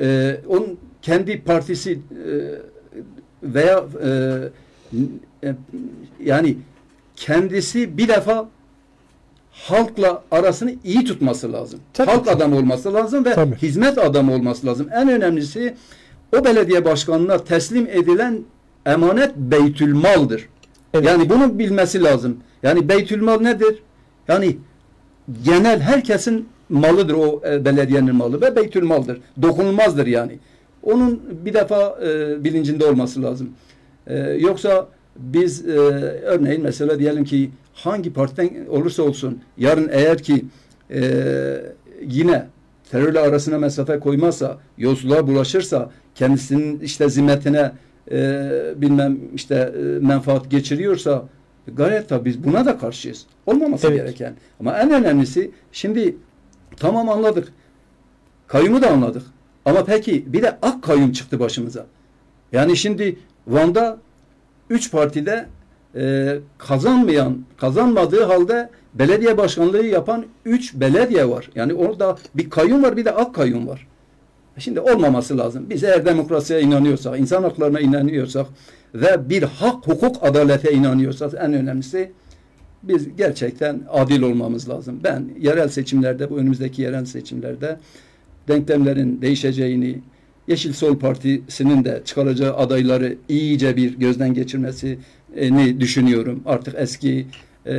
e, onun kendi partisi e, veya e, e, yani kendisi bir defa halkla arasını iyi tutması lazım. Tabii Halk ki. adamı olması lazım ve Tabii. hizmet adamı olması lazım. En önemlisi o belediye başkanına teslim edilen emanet beytülmaldır. Evet. Yani bunu bilmesi lazım. Yani beytülmal nedir? Yani genel herkesin malıdır o e, belediyenin malı ve beytülmaldır. Dokunulmazdır yani. Onun bir defa e, bilincinde olması lazım. E, yoksa biz e, örneğin mesela diyelim ki hangi partiden olursa olsun yarın eğer ki e, yine terörle arasına mesafe koymazsa, yolsuzluğa bulaşırsa, kendisinin işte zimmetine e, bilmem işte e, menfaat geçiriyorsa gayet tabii biz buna da karşıyız. Olmaması Evet. gereken. Ama en önemlisi şimdi tamam anladık. Kayyumu da anladık. Ama peki bir de ak kayyum çıktı başımıza. Yani şimdi Van'da üç partide e, kazanmayan, kazanmadığı halde belediye başkanlığı yapan üç belediye var. Yani orada bir kayyum var bir de ak kayyum var. Şimdi olmaması lazım. Biz eğer demokrasiye inanıyorsak, insan haklarına inanıyorsak ve bir hak, hukuk, adalete inanıyorsak en önemlisi biz gerçekten adil olmamız lazım. Ben yerel seçimlerde, bu önümüzdeki yerel seçimlerde denklemlerin değişeceğini, Yeşil Sol Partisi'nin de çıkaracağı adayları iyice bir gözden geçirmesini düşünüyorum. Artık eski e,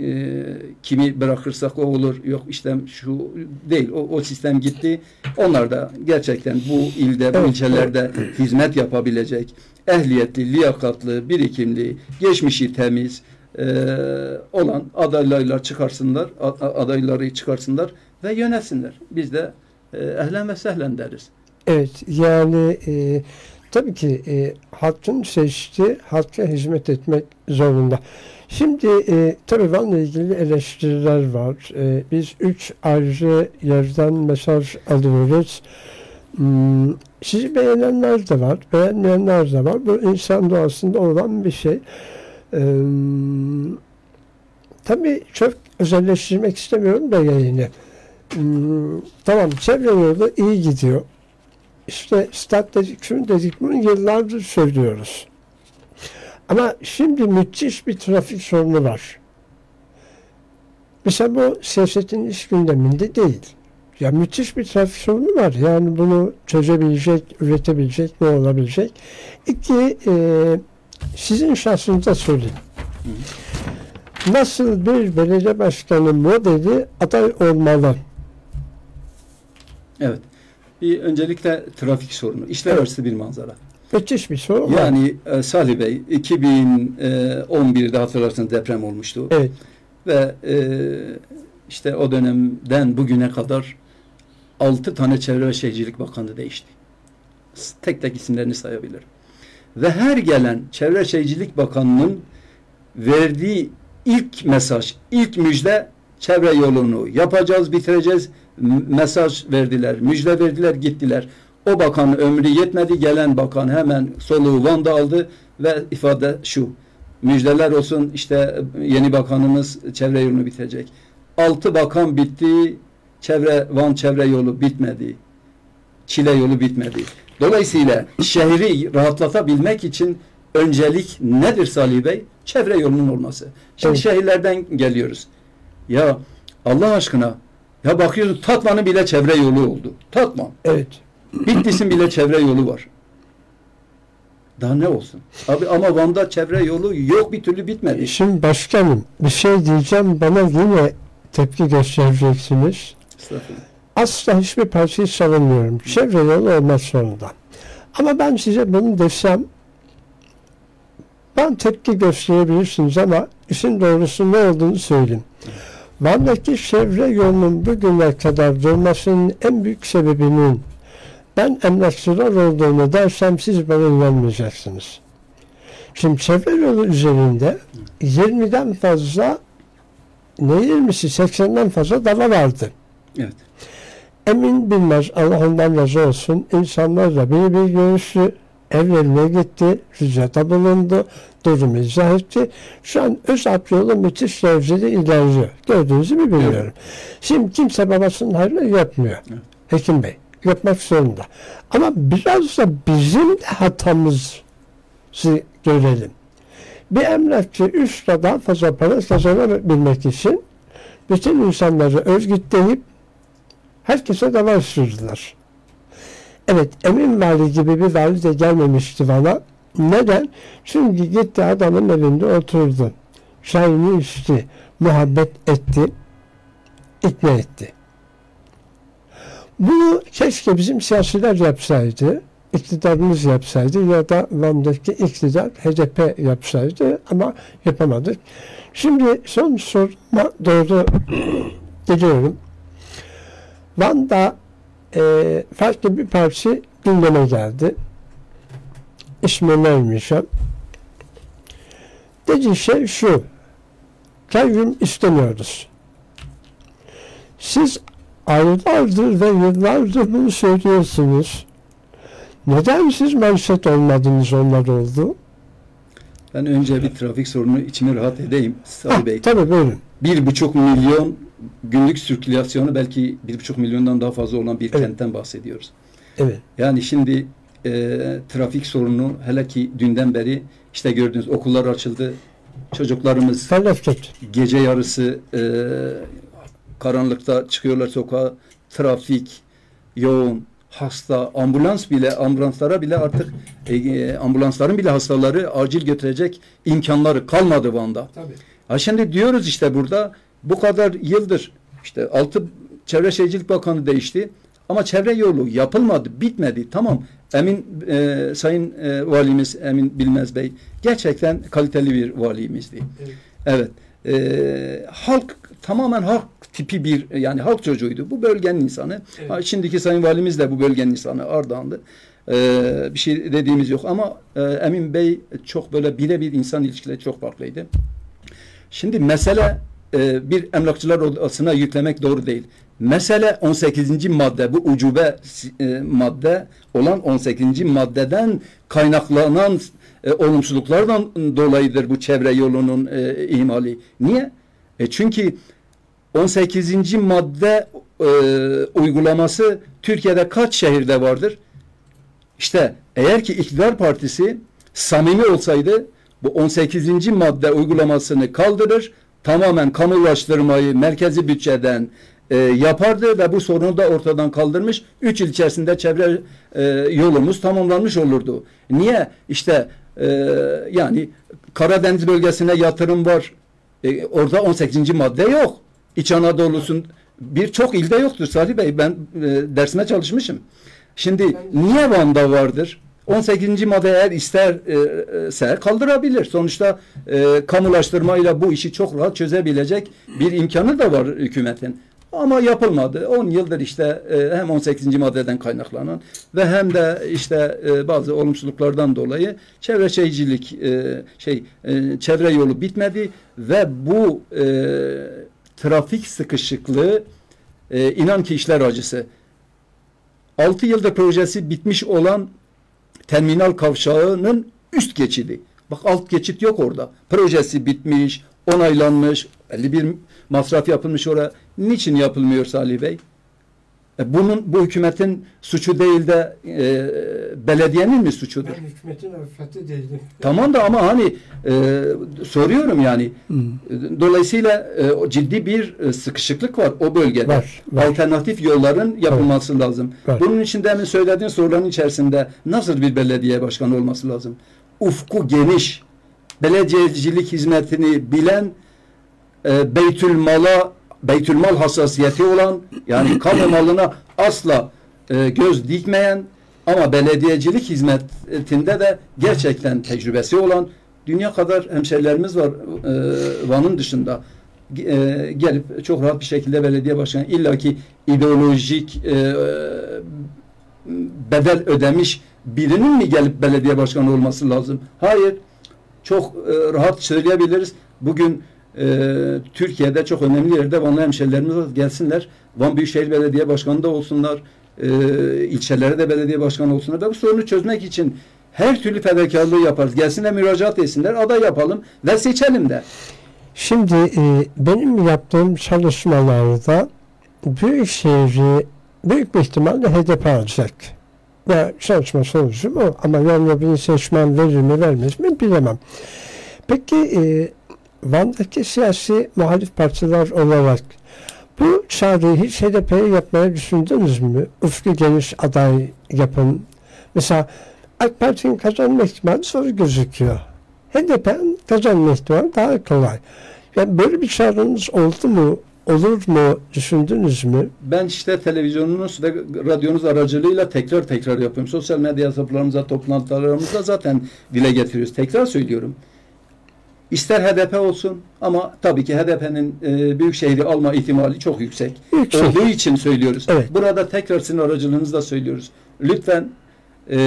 e, kimi bırakırsak o olur. Yok işte şu değil. O, o sistem gitti. Onlar da gerçekten bu ilde, bu Evet. ilçelerde hizmet yapabilecek ehliyetli, liyakatlı, birikimli, geçmişi temiz e, olan adaylarla çıkarsınlar, adayları çıkarsınlar ve yönetsinler. Biz de e, ehlen ve sehlen deriz. Evet yani e, tabii ki e, halkın seçti, halka hizmet etmek zorunda. Şimdi e, tabii Van'la ilgili eleştiriler var. E, biz üç ayrı yerden mesaj alıyoruz. Hmm, sizi beğenenler de var, beğenmeyenler de var. Bu insan doğasında olan bir şey. E, tabii çok özelleştirmek istemiyorum da yayını. Tamam çevre yolu iyi gidiyor. İşte stat dedik, şunu dedik, bunu yıllardır söylüyoruz. Ama şimdi müthiş bir trafik sorunu var. Mesela bu siyasetin iş gündeminde değil. Ya müthiş bir trafik sorunu var. Yani bunu çözebilecek, üretebilecek, ne olabilecek? İki, e, sizin şahsınıza söyleyeyim. Nasıl bir belediye başkanı modeli aday olmalı? Evet. Bir öncelikle trafik sorunu. İşler Evet. arası bir manzara. Müthiş bir sorun. Yani e, Salih Bey 2011'de hatırlarsınız deprem olmuştu. Evet. Ve e, işte o dönemden bugüne kadar 6 tane Çevre ve Şehircilik Bakanı değişti. Tek tek isimlerini sayabilirim. Ve her gelen Çevre Şehircilik Bakanı'nın verdiği ilk mesaj, ilk müjde çevre yolunu yapacağız, bitireceğiz mesaj verdiler, müjde verdiler, gittiler. O bakan ömrü yetmedi, gelen bakan hemen soluğu Van'da aldı ve ifade şu. Müjdeler olsun işte yeni bakanımız çevre yolunu bitecek. Altı bakan bitti, çevre Van çevre yolu bitmedi. Çile yolu bitmedi. Dolayısıyla şehri rahatlatabilmek için öncelik nedir Salih Bey? Çevre yolunun olması. Şimdi Evet. şehirlerden geliyoruz. Ya Allah aşkına ya bakıyorsun Tatvan'ın bile çevre yolu oldu. Tatvan. Evet. Bitlis'in bile çevre yolu var. Daha ne olsun? Abi ama Van'da çevre yolu yok bir türlü bitmedi. Şimdi başkanım bir şey diyeceğim bana yine tepki göstereceksiniz. Asla hiçbir partiyi savunmuyorum. Çevre yolu olmak zorunda. Ama ben size bunu desem ben tepki gösterebilirsiniz ama işin doğrusu ne olduğunu söyleyeyim. Van'daki çevre yolunun bugüne kadar durmasının en büyük sebebinin ben emlakçılar olduğunu dersem siz bana inanmayacaksınız. Şimdi çevre yolu üzerinde 20'den fazla ne 20'si 80'den fazla dava vardı. Evet. Emin Bilmez Allah ondan razı olsun insanlarla bir bir görüştü. Evlerine gitti, ricada bulundu, durumu izah etti. Şu an Özalp yolu müthiş derecede ilerliyor. Gördüğünüzü mü bilmiyorum. Şimdi kimse babasının hayrını yapmıyor. Evet. Hekim Bey. Yapmak zorunda. Ama biraz da bizim de hatamızı görelim. Bir emlakçı 3 liradan fazla para kazanabilmek için bütün insanları örgütleyip herkese dava sürdüler. Evet, Emin Vali gibi bir de gelmemişti bana. Neden? Çünkü gitti adamın evinde oturdu. Çayını içti, muhabbet etti, ikna etti. Bunu keşke bizim siyasiler yapsaydı, iktidarımız yapsaydı ya da Van'daki iktidar HDP yapsaydı ama yapamadık. Şimdi son soruma doğru geliyorum. Van'da e, farklı bir parti gündeme geldi. İsmini vermeyeceğim. Dediği şey şu. Kayyum istemiyoruz. Siz aylardır ve yıllardır bunu söylüyorsunuz. Neden siz manşet olmadınız onlar oldu? Ben önce bir trafik sorunu içimi rahat edeyim Salih Bey. Tabii buyurun. Bir buçuk milyon günlük sirkülasyonu belki bir buçuk milyondan daha fazla olan bir Evet. kentten bahsediyoruz. Evet. Yani şimdi e, trafik sorunu hele ki dünden beri işte gördüğünüz okullar açıldı. Çocuklarımız Felaket. gece yarısı e, karanlıkta çıkıyorlar sokağa. Trafik yoğun, hasta, ambulans bile ambulanslara bile artık e, e, ambulansların bile hastaları acil götürecek imkanları kalmadı Van'da. Tabii. Ha şimdi diyoruz işte burada bu kadar yıldır işte altı Çevre Şehircilik Bakanı değişti ama çevre yolu yapılmadı, bitmedi. Tamam Emin e, Sayın e, Valimiz Emin Bilmez Bey gerçekten kaliteli bir valimizdi. Evet. Evet. E, halk tamamen halk tipi bir yani halk çocuğuydu. Bu bölgenin insanı. Evet. Ha, şimdiki Sayın Valimiz de bu bölgenin insanı Ardahan'dı. E, bir şey dediğimiz yok ama e, Emin Bey çok böyle birebir insan ilişkileri çok farklıydı. Şimdi mesele e, bir emlakçılar odasına yüklemek doğru değil. Mesele 18. madde bu ucube e, madde olan 18. maddeden kaynaklanan e, olumsuzluklardan dolayıdır bu çevre yolunun e, ihmali. Niye? E çünkü 18. madde e, uygulaması Türkiye'de kaç şehirde vardır? İşte eğer ki iktidar partisi samimi olsaydı bu 18. madde uygulamasını kaldırır, tamamen kamulaştırmayı merkezi bütçeden e, yapardı ve bu sorunu da ortadan kaldırmış. Üç yıl içerisinde çevre e, yolumuz tamamlanmış olurdu. Niye? İşte e, yani Karadeniz bölgesine yatırım var. E, orada 18. madde yok. İç Anadolu'sun birçok ilde yoktur Salih Bey. Ben e, dersime çalışmışım. Şimdi niye Van'da vardır? 18. madde eğer isterse kaldırabilir. Sonuçta e, kamulaştırmayla bu işi çok rahat çözebilecek bir imkanı da var hükümetin. Ama yapılmadı. 10 yıldır işte e, hem 18. maddeden kaynaklanan ve hem de işte e, bazı olumsuzluklardan dolayı çevre şehircilik e, şey e, çevre yolu bitmedi ve bu e, trafik sıkışıklığı e, inan ki işler acısı. 6 yıldır projesi bitmiş olan terminal kavşağının üst geçidi. Bak alt geçit yok orada. Projesi bitmiş, onaylanmış, 51 masraf yapılmış oraya. Niçin yapılmıyor Salih Bey? E bunun bu hükümetin suçu değil de e, belediyenin mi suçudur? Ben hükümetin avukatı değilim. Tamam da ama hani e, soruyorum yani. Dolayısıyla e, o ciddi bir e, sıkışıklık var o bölgede. Var, var. Alternatif yolların yapılması lazım. Var. Bunun için demin söylediğin soruların içerisinde nasıl bir belediye başkanı olması lazım? Ufku geniş, belediyecilik hizmetini bilen, e, Beytülmal'a Beytülmal hassasiyeti olan yani kamu malına asla e, göz dikmeyen ama belediyecilik hizmetinde de gerçekten tecrübesi olan dünya kadar hemşerilerimiz var e, Van'ın dışında e, gelip çok rahat bir şekilde belediye başkanı illaki ideolojik e, bedel ödemiş birinin mi gelip belediye başkanı olması lazım? Hayır. Çok e, rahat söyleyebiliriz. Bugün e, Türkiye'de çok önemli yerde Vanlı hemşerilerimiz. Gelsinler. Van Büyükşehir Belediye Başkanı da olsunlar. E, ilçelere de belediye başkanı olsunlar. Ve bu sorunu çözmek için her türlü fedakarlığı yaparız. Gelsinler müracaat etsinler. Aday yapalım ve seçelim de. Şimdi e, benim yaptığım çalışmalarda Büyükşehir'i büyük bir ihtimalle HDP alacak. Ve çalışma sonucu bu. Ama yarın bir seçmen verir mi vermez mi bilemem. Peki e, Van'daki siyasi muhalif partiler olarak bu çağrıyı hiç HDP'ye yapmaya düşündünüz mü? Ufku geniş aday yapın. Mesela AK Parti'nin kazanma ihtimali zor gözüküyor. HDP'nin kazanma ihtimali daha kolay. Yani böyle bir çağrınız oldu mu? Olur mu? Düşündünüz mü? Ben işte televizyonunuz ve radyonuz aracılığıyla tekrar tekrar yapıyorum. Sosyal medya hesaplarımıza, toplantılarımızda zaten dile getiriyoruz. Tekrar söylüyorum. İster HDP olsun ama tabii ki HDP'nin e, büyük şehri alma ihtimali çok yüksek. Yüksek. Olduğu için söylüyoruz. Evet. Burada tekrar sizin aracılığınızla söylüyoruz. Lütfen e,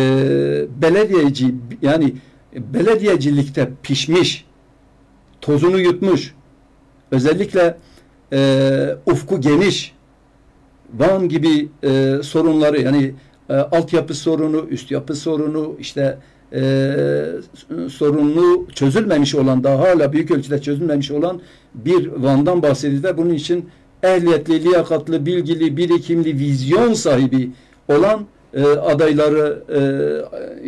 belediyeci yani belediyecilikte pişmiş, tozunu yutmuş, özellikle e, ufku geniş, Van gibi e, sorunları yani e, altyapı sorunu, üst yapı sorunu, işte e, sorunlu çözülmemiş olan daha hala büyük ölçüde çözülmemiş olan bir Van'dan bahsediyorlar. Bunun için ehliyetli, liyakatlı, bilgili, birikimli, vizyon sahibi olan e, adayları e,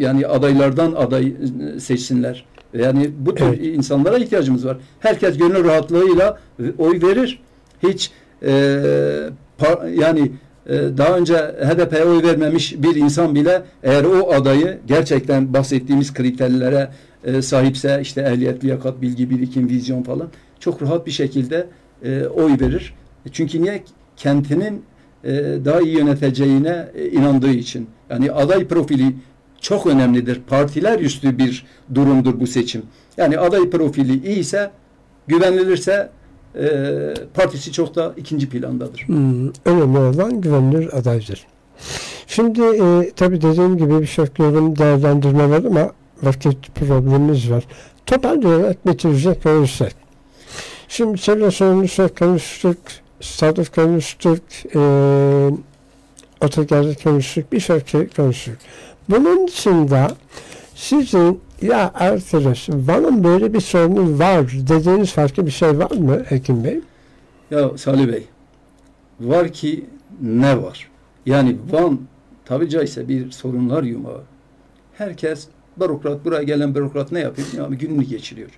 yani adaylardan aday e, seçsinler. Yani bu tür Evet. insanlara ihtiyacımız var. Herkes gönül rahatlığıyla oy verir. Hiç e, pa- yani daha önce HDP'ye oy vermemiş bir insan bile eğer o adayı gerçekten bahsettiğimiz kriterlere e, sahipse işte ehliyet, liyakat, bilgi, birikim, vizyon falan çok rahat bir şekilde e, oy verir. E, Çünkü niye? Kentinin daha iyi yöneteceğine inandığı için. Yani aday profili çok önemlidir. Partiler üstü bir durumdur bu seçim. Yani aday profili iyiyse, güvenilirse e, partisi çok da ikinci plandadır. Hmm, önemli olan güvenilir adaydır. Şimdi e, tabii dediğim gibi birçok yorum değerlendirme var ama vakit problemimiz var. Toparlayarak bitirecek olursak. Şimdi çevre sorumlusu konuştuk, stadyum konuştuk, e, otogarı konuştuk, birçok şey konuştuk. Bunun dışında sizin ya arkadaş Van'ın böyle bir sorunu var dediğiniz farklı bir şey var mı Hekim Bey? Ya Salih Bey, var ki ne var? Yani Van tabi caizse bir sorunlar yumağı. Herkes bürokrat, buraya gelen bürokrat ne yapıyor? Yani gününü geçiriyor.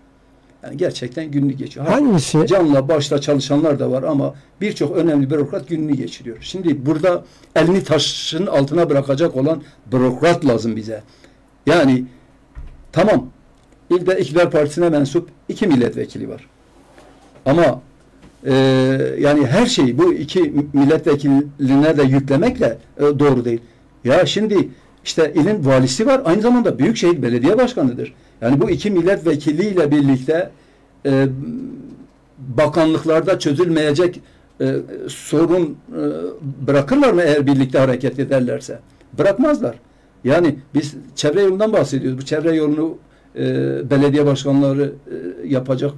Yani gerçekten gününü geçiyor. Ha, Hangisi? canla başla çalışanlar da var ama birçok önemli bürokrat gününü geçiriyor. Şimdi burada elini taşın altına bırakacak olan bürokrat lazım bize. Yani tamam İlde İktidar Partisi'ne mensup iki milletvekili var. Ama e, yani her şeyi bu iki milletvekiline de yüklemekle e, doğru değil. Ya şimdi işte ilin valisi var aynı zamanda Büyükşehir Belediye Başkanı'dır. Yani bu iki milletvekiliyle birlikte e, bakanlıklarda çözülmeyecek e, sorun e, bırakırlar mı eğer birlikte hareket ederlerse? Bırakmazlar. Yani biz çevre yolundan bahsediyoruz. Bu çevre yolunu e, belediye başkanları e, yapacak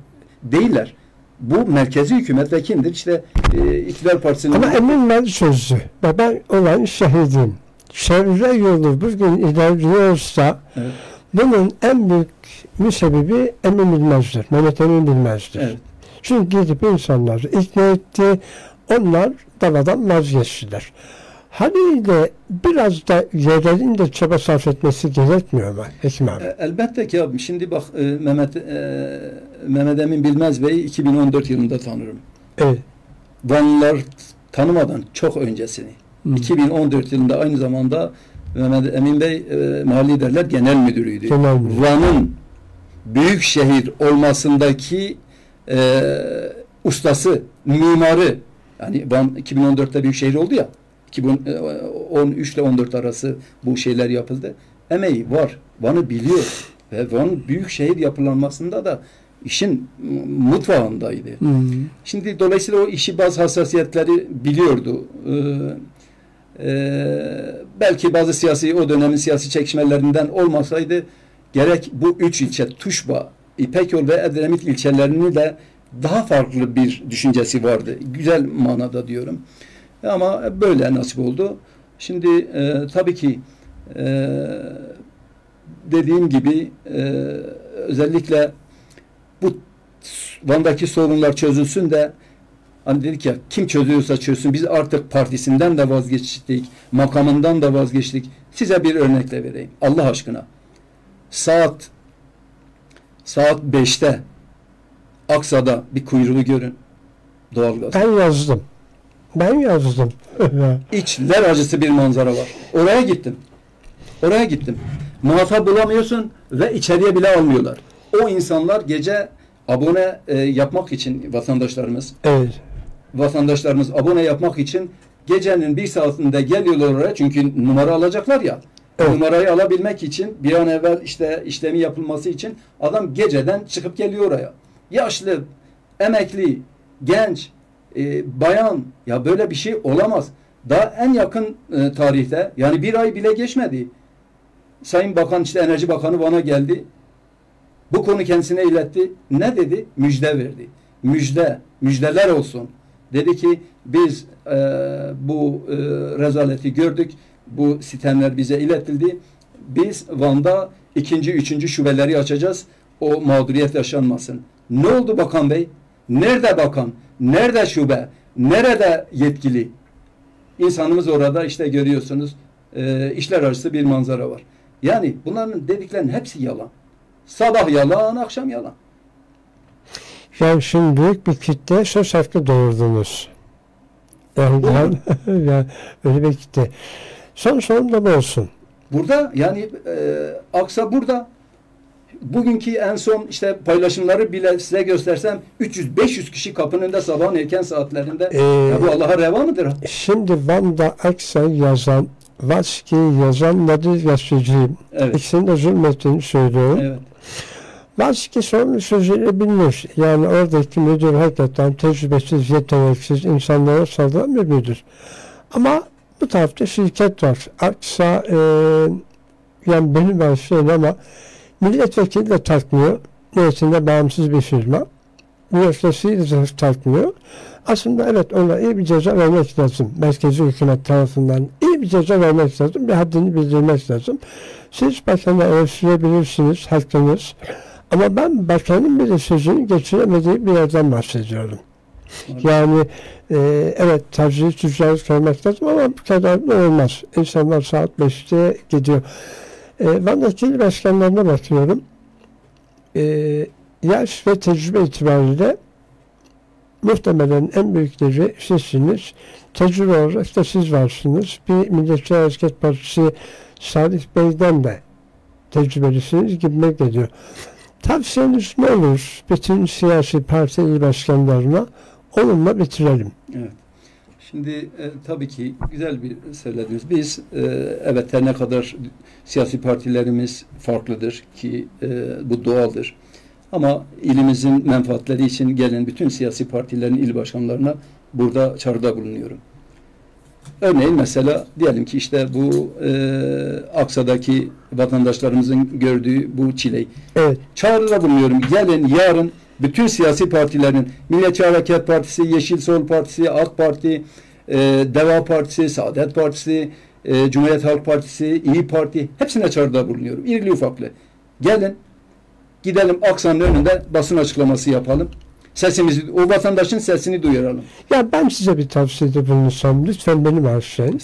değiller. Bu merkezi hükümet ve kimdir? İşte e, İktidar Partisi'nin Ama emin ben sözlü. Ve ben olan şehidim. Çevre yolu bugün ilerliyorsa Evet. bunun en büyük müsebbibi Emin Bilmez'dir. Mehmet Emin Bilmez'dir. Evet. Çünkü gidip insanları ikna etti. Onlar davadan vazgeçtiler. Haliyle biraz da yerelin de çaba sarf etmesi gerekmiyor mu Hekim abi? E, Elbette ki abi. Şimdi bak e, Mehmet e, Mehmet Emin Bilmez Bey'i 2014 yılında tanırım. Evet. Vanlılar tanımadan çok öncesini. Hı. 2014 yılında aynı zamanda Mehmet Emin Bey e, Mali İdarlar Genel Müdürüydü. Genel müdür. Van'ın büyük şehir olmasındaki e, ustası, mimarı yani Van 2014'te büyük şehir oldu ya 2013 ile 14 arası bu şeyler yapıldı. Emeği var. Van'ı biliyor. Ve Van büyük şehir yapılanmasında da işin mutfağındaydı. Hmm. Şimdi dolayısıyla o işi bazı hassasiyetleri biliyordu. Ee, e, belki bazı siyasi o dönemin siyasi çekişmelerinden olmasaydı gerek bu üç ilçe Tuşba, İpekyol ve Edremit ilçelerini de daha farklı bir düşüncesi vardı. Güzel manada diyorum. Ama böyle nasip oldu. Şimdi e, tabii ki e, dediğim gibi e, özellikle bu Van'daki sorunlar çözülsün de hani dedik ya kim çözüyorsa çözsün biz artık partisinden de vazgeçtik makamından da vazgeçtik size bir örnekle vereyim Allah aşkına saat saat 5'te Aksa'da bir kuyruğu görün doğalgaz. Ben yazdım. Ben yazdım. İçler acısı bir manzara var. Oraya gittim. Oraya gittim. Muhatap bulamıyorsun ve içeriye bile almıyorlar. O insanlar gece abone e, yapmak için vatandaşlarımız evet. vatandaşlarımız abone yapmak için gecenin bir saatinde geliyorlar oraya çünkü numara alacaklar ya. Evet. Numarayı alabilmek için bir an evvel işte işlemi yapılması için adam geceden çıkıp geliyor oraya. Yaşlı, emekli, genç, e, bayan ya böyle bir şey olamaz. Daha en yakın e, tarihte yani bir ay bile geçmedi. Sayın Bakan işte Enerji Bakanı bana geldi. Bu konu kendisine iletti. Ne dedi? Müjde verdi. Müjde, müjdeler olsun. Dedi ki biz e, bu e, rezaleti gördük. Bu sitemler bize iletildi. Biz Van'da ikinci, üçüncü şubeleri açacağız. O mağduriyet yaşanmasın. Ne oldu bakan bey? Nerede bakan? Nerede şube? Nerede yetkili? İnsanımız orada işte görüyorsunuz e, işler arası bir manzara var. Yani bunların dediklerinin hepsi yalan. Sabah yalan, akşam yalan. Yani şimdi büyük bir kitle söz hakkı doğurdunuz. Yani, yani, yani öyle bir kitle. Son sorum da bu olsun. Burada yani e, Aksa burada. Bugünkü en son işte paylaşımları bile size göstersem 300-500 kişi kapının önünde sabahın erken saatlerinde. Ee, ya bu Allah'a reva mıdır? Şimdi Van'da Aksa yazan, Vaski yazan Nadir Gazeteciyim. Evet. İkisinin de zulmettiğini söylüyorum. Evet. Vaski son sözüyle bilinir. Yani oradaki müdür hakikaten tecrübesiz, yeteneksiz insanlara saldıran bir müdür. Ama bu tarafta şirket var. Aksa e, yani benim versiyonum ama milletvekili de takmıyor. Niyetinde bağımsız bir firma. Müessesesi de takmıyor. Aslında evet ona iyi bir ceza vermek lazım. Merkezi hükümet tarafından iyi bir ceza vermek lazım. Bir haddini bildirmek lazım. Siz bakana ölçülebilirsiniz, hakkınız. Ama ben bakanın bile sözünü geçiremediği bir yerden bahsediyorum. Yani e, evet tercih tüccarlık vermek lazım ama bu kadar da olmaz. İnsanlar saat 5'te gidiyor. E, Van'daki il başkanlarına bakıyorum. E, yaş ve tecrübe itibariyle muhtemelen en büyükleri sizsiniz. Tecrübe olarak da siz varsınız. Bir Milliyetçi Hareket Partisi Salih Bey'den de tecrübelisiniz gibime geliyor. Tavsiyeniz ne olur bütün siyasi parti başkanlarına? Onunla bitirelim. Evet. Şimdi e, tabii ki güzel bir söylediniz. Biz e, evet her ne kadar siyasi partilerimiz farklıdır ki e, bu doğaldır. Ama ilimizin menfaatleri için gelen bütün siyasi partilerin il başkanlarına burada çağrıda bulunuyorum. Örneğin mesela diyelim ki işte bu e, Aksa'daki vatandaşlarımızın gördüğü bu çileyi. Evet. Çağrıda bulunuyorum. Gelin yarın bütün siyasi partilerin Milliyetçi Hareket Partisi, Yeşil Sol Partisi, AK Parti, e, Deva Partisi, Saadet Partisi, e, Cumhuriyet Halk Partisi, İyi Parti hepsine çağrıda bulunuyorum. İrili ufaklı. Gelin gidelim Aksa'nın önünde basın açıklaması yapalım. Sesimizi, o vatandaşın sesini duyuralım. Ya ben size bir tavsiyede bulunsam lütfen beni bağışlayın.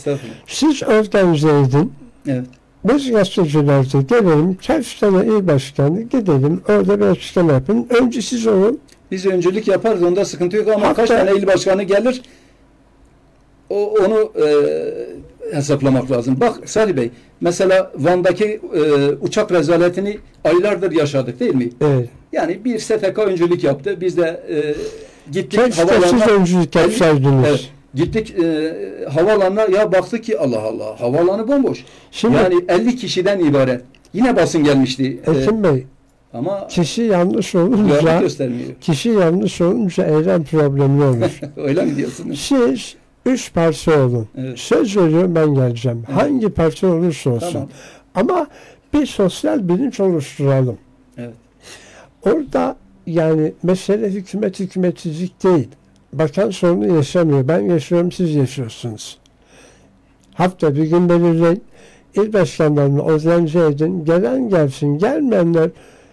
Siz organize edin. Evet. Biz gazeteciler de gelelim. Çarşıdana il başkanı gidelim. Orada bir açıklama yapın. Önce siz olun. Biz öncülük yaparız. Onda sıkıntı yok ama Hatta- kaç tane il başkanı gelir o, onu e, hesaplamak lazım. Bak Salih Bey, mesela Van'daki e, uçak rezaletini aylardır yaşadık değil mi? Evet. Yani bir STK öncülük yaptı. Biz de e, gittik Keşke siz öncülük yapsaydınız. Evet. Gittik e, havaalanına ya baktık ki Allah Allah havaalanı bomboş. Şimdi yani 50 kişiden ibaret. Yine basın gelmişti. E, Ekim Bey, ama kişi yanlış olunca göstermiyor. kişi yanlış olunca eylem problemi olur. Öyle mi diyorsunuz? Siz üç parti olun. Evet. Söz veriyorum ben geleceğim. Evet. Hangi parti olursa olsun. Tamam. Ama bir sosyal bilinç oluşturalım. Evet. Orada yani mesele hükümet hükümeticilik değil. Bakan sorunu yaşamıyor. Ben yaşıyorum, siz yaşıyorsunuz. Hafta bir gün belirleyin. İl başkanlarını organize edin. Gelen gelsin, gelmeyenler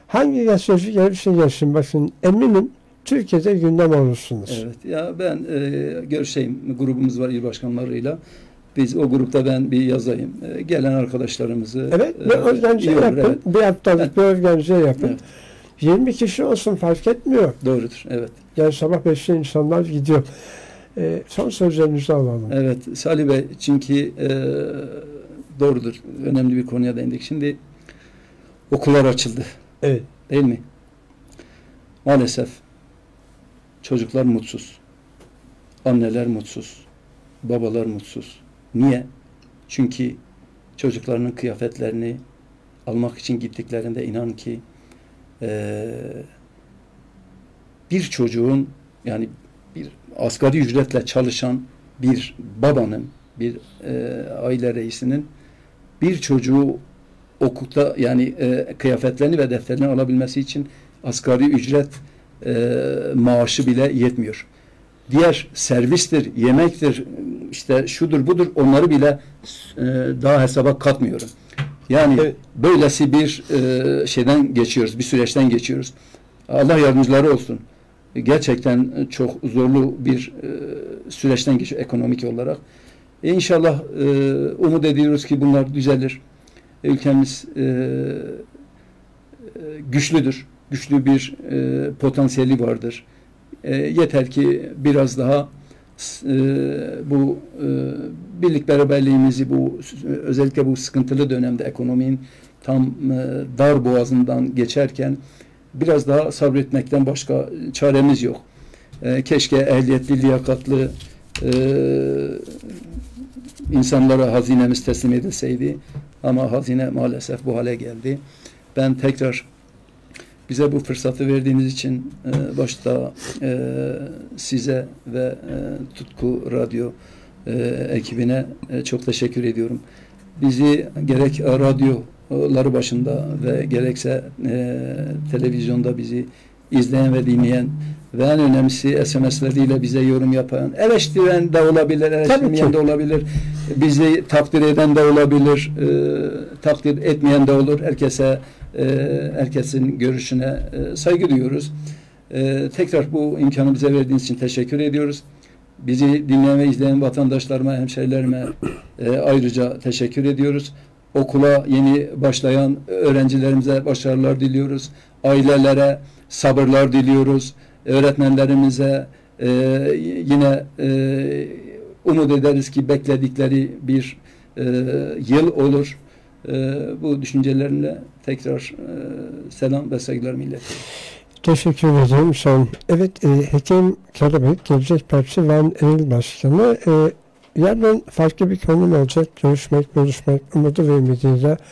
hangi gazeteci gelirse gelsin. Bakın eminim Türkiye'de gündem olursunuz. Evet. Ya ben e, görüşeyim. Grubumuz var il başkanlarıyla. Biz o grupta ben bir yazayım. E, gelen arkadaşlarımızı Evet, e, bir organize iyi olur, yapın. evet. Bir haftalık bir organize yapın. Evet. 20 kişi olsun fark etmiyor. Doğrudur. Evet. Yani sabah 5'te insanlar gidiyor. Ee, son sözlerinizi alalım. Evet Salih Bey çünkü e, doğrudur. Önemli bir konuya değindik. Şimdi okullar açıldı. Evet. Değil mi? Maalesef çocuklar mutsuz. Anneler mutsuz. Babalar mutsuz. Niye? Çünkü çocuklarının kıyafetlerini almak için gittiklerinde inan ki eee, bir çocuğun yani bir asgari ücretle çalışan bir babanın, bir eee, aile reisinin bir çocuğu okulda yani e, kıyafetlerini ve defterini alabilmesi için asgari ücret e, maaşı bile yetmiyor. Diğer servistir, yemektir, işte şudur budur onları bile e, daha hesaba katmıyorum. Yani Evet. böylesi bir e, şeyden geçiyoruz, bir süreçten geçiyoruz. Allah yardımcıları olsun. Gerçekten çok zorlu bir e, süreçten geçiyor ekonomik olarak. E, İnşallah e, umut ediyoruz ki bunlar düzelir. Ülkemiz e, e, güçlüdür. Güçlü bir e, potansiyeli vardır. E, yeter ki biraz daha e, bu e, birlik beraberliğimizi bu özellikle bu sıkıntılı dönemde ekonominin tam e, dar boğazından geçerken biraz daha sabretmekten başka çaremiz yok. E, keşke ehliyetli, liyakatlı e, insanlara hazinemiz teslim edilseydi. Ama hazine maalesef bu hale geldi. Ben tekrar bize bu fırsatı verdiğiniz için e, başta e, size ve e, Tutku Radyo e, ekibine e, çok teşekkür ediyorum. Bizi gerek radyoları başında ve gerekse e, televizyonda bizi izleyen ve dinleyen ve en önemlisi SMS'leriyle bize yorum yapan, eleştiren de olabilir, eleştirmeyen de olabilir, bizi takdir eden de olabilir, e, takdir etmeyen de olur. Herkese, e, herkesin görüşüne e, saygı duyuyoruz. E, tekrar bu imkanı bize verdiğiniz için teşekkür ediyoruz. Bizi dinleyen ve izleyen vatandaşlarıma, hemşerilerime e, ayrıca teşekkür ediyoruz. Okula yeni başlayan öğrencilerimize başarılar diliyoruz. Ailelere sabırlar diliyoruz. Öğretmenlerimize e, yine e, umut ederiz ki bekledikleri bir e, yıl olur. E, bu düşüncelerimle tekrar e, selam ve saygılarımı iletiyorum. Teşekkür ederim. Son. Evet, e, Hekim Karabek, Gelecek Partisi Van İl Başkanı. E, yarın farklı bir konum olacak. Görüşmek, görüşmek umudu ve ümidiyle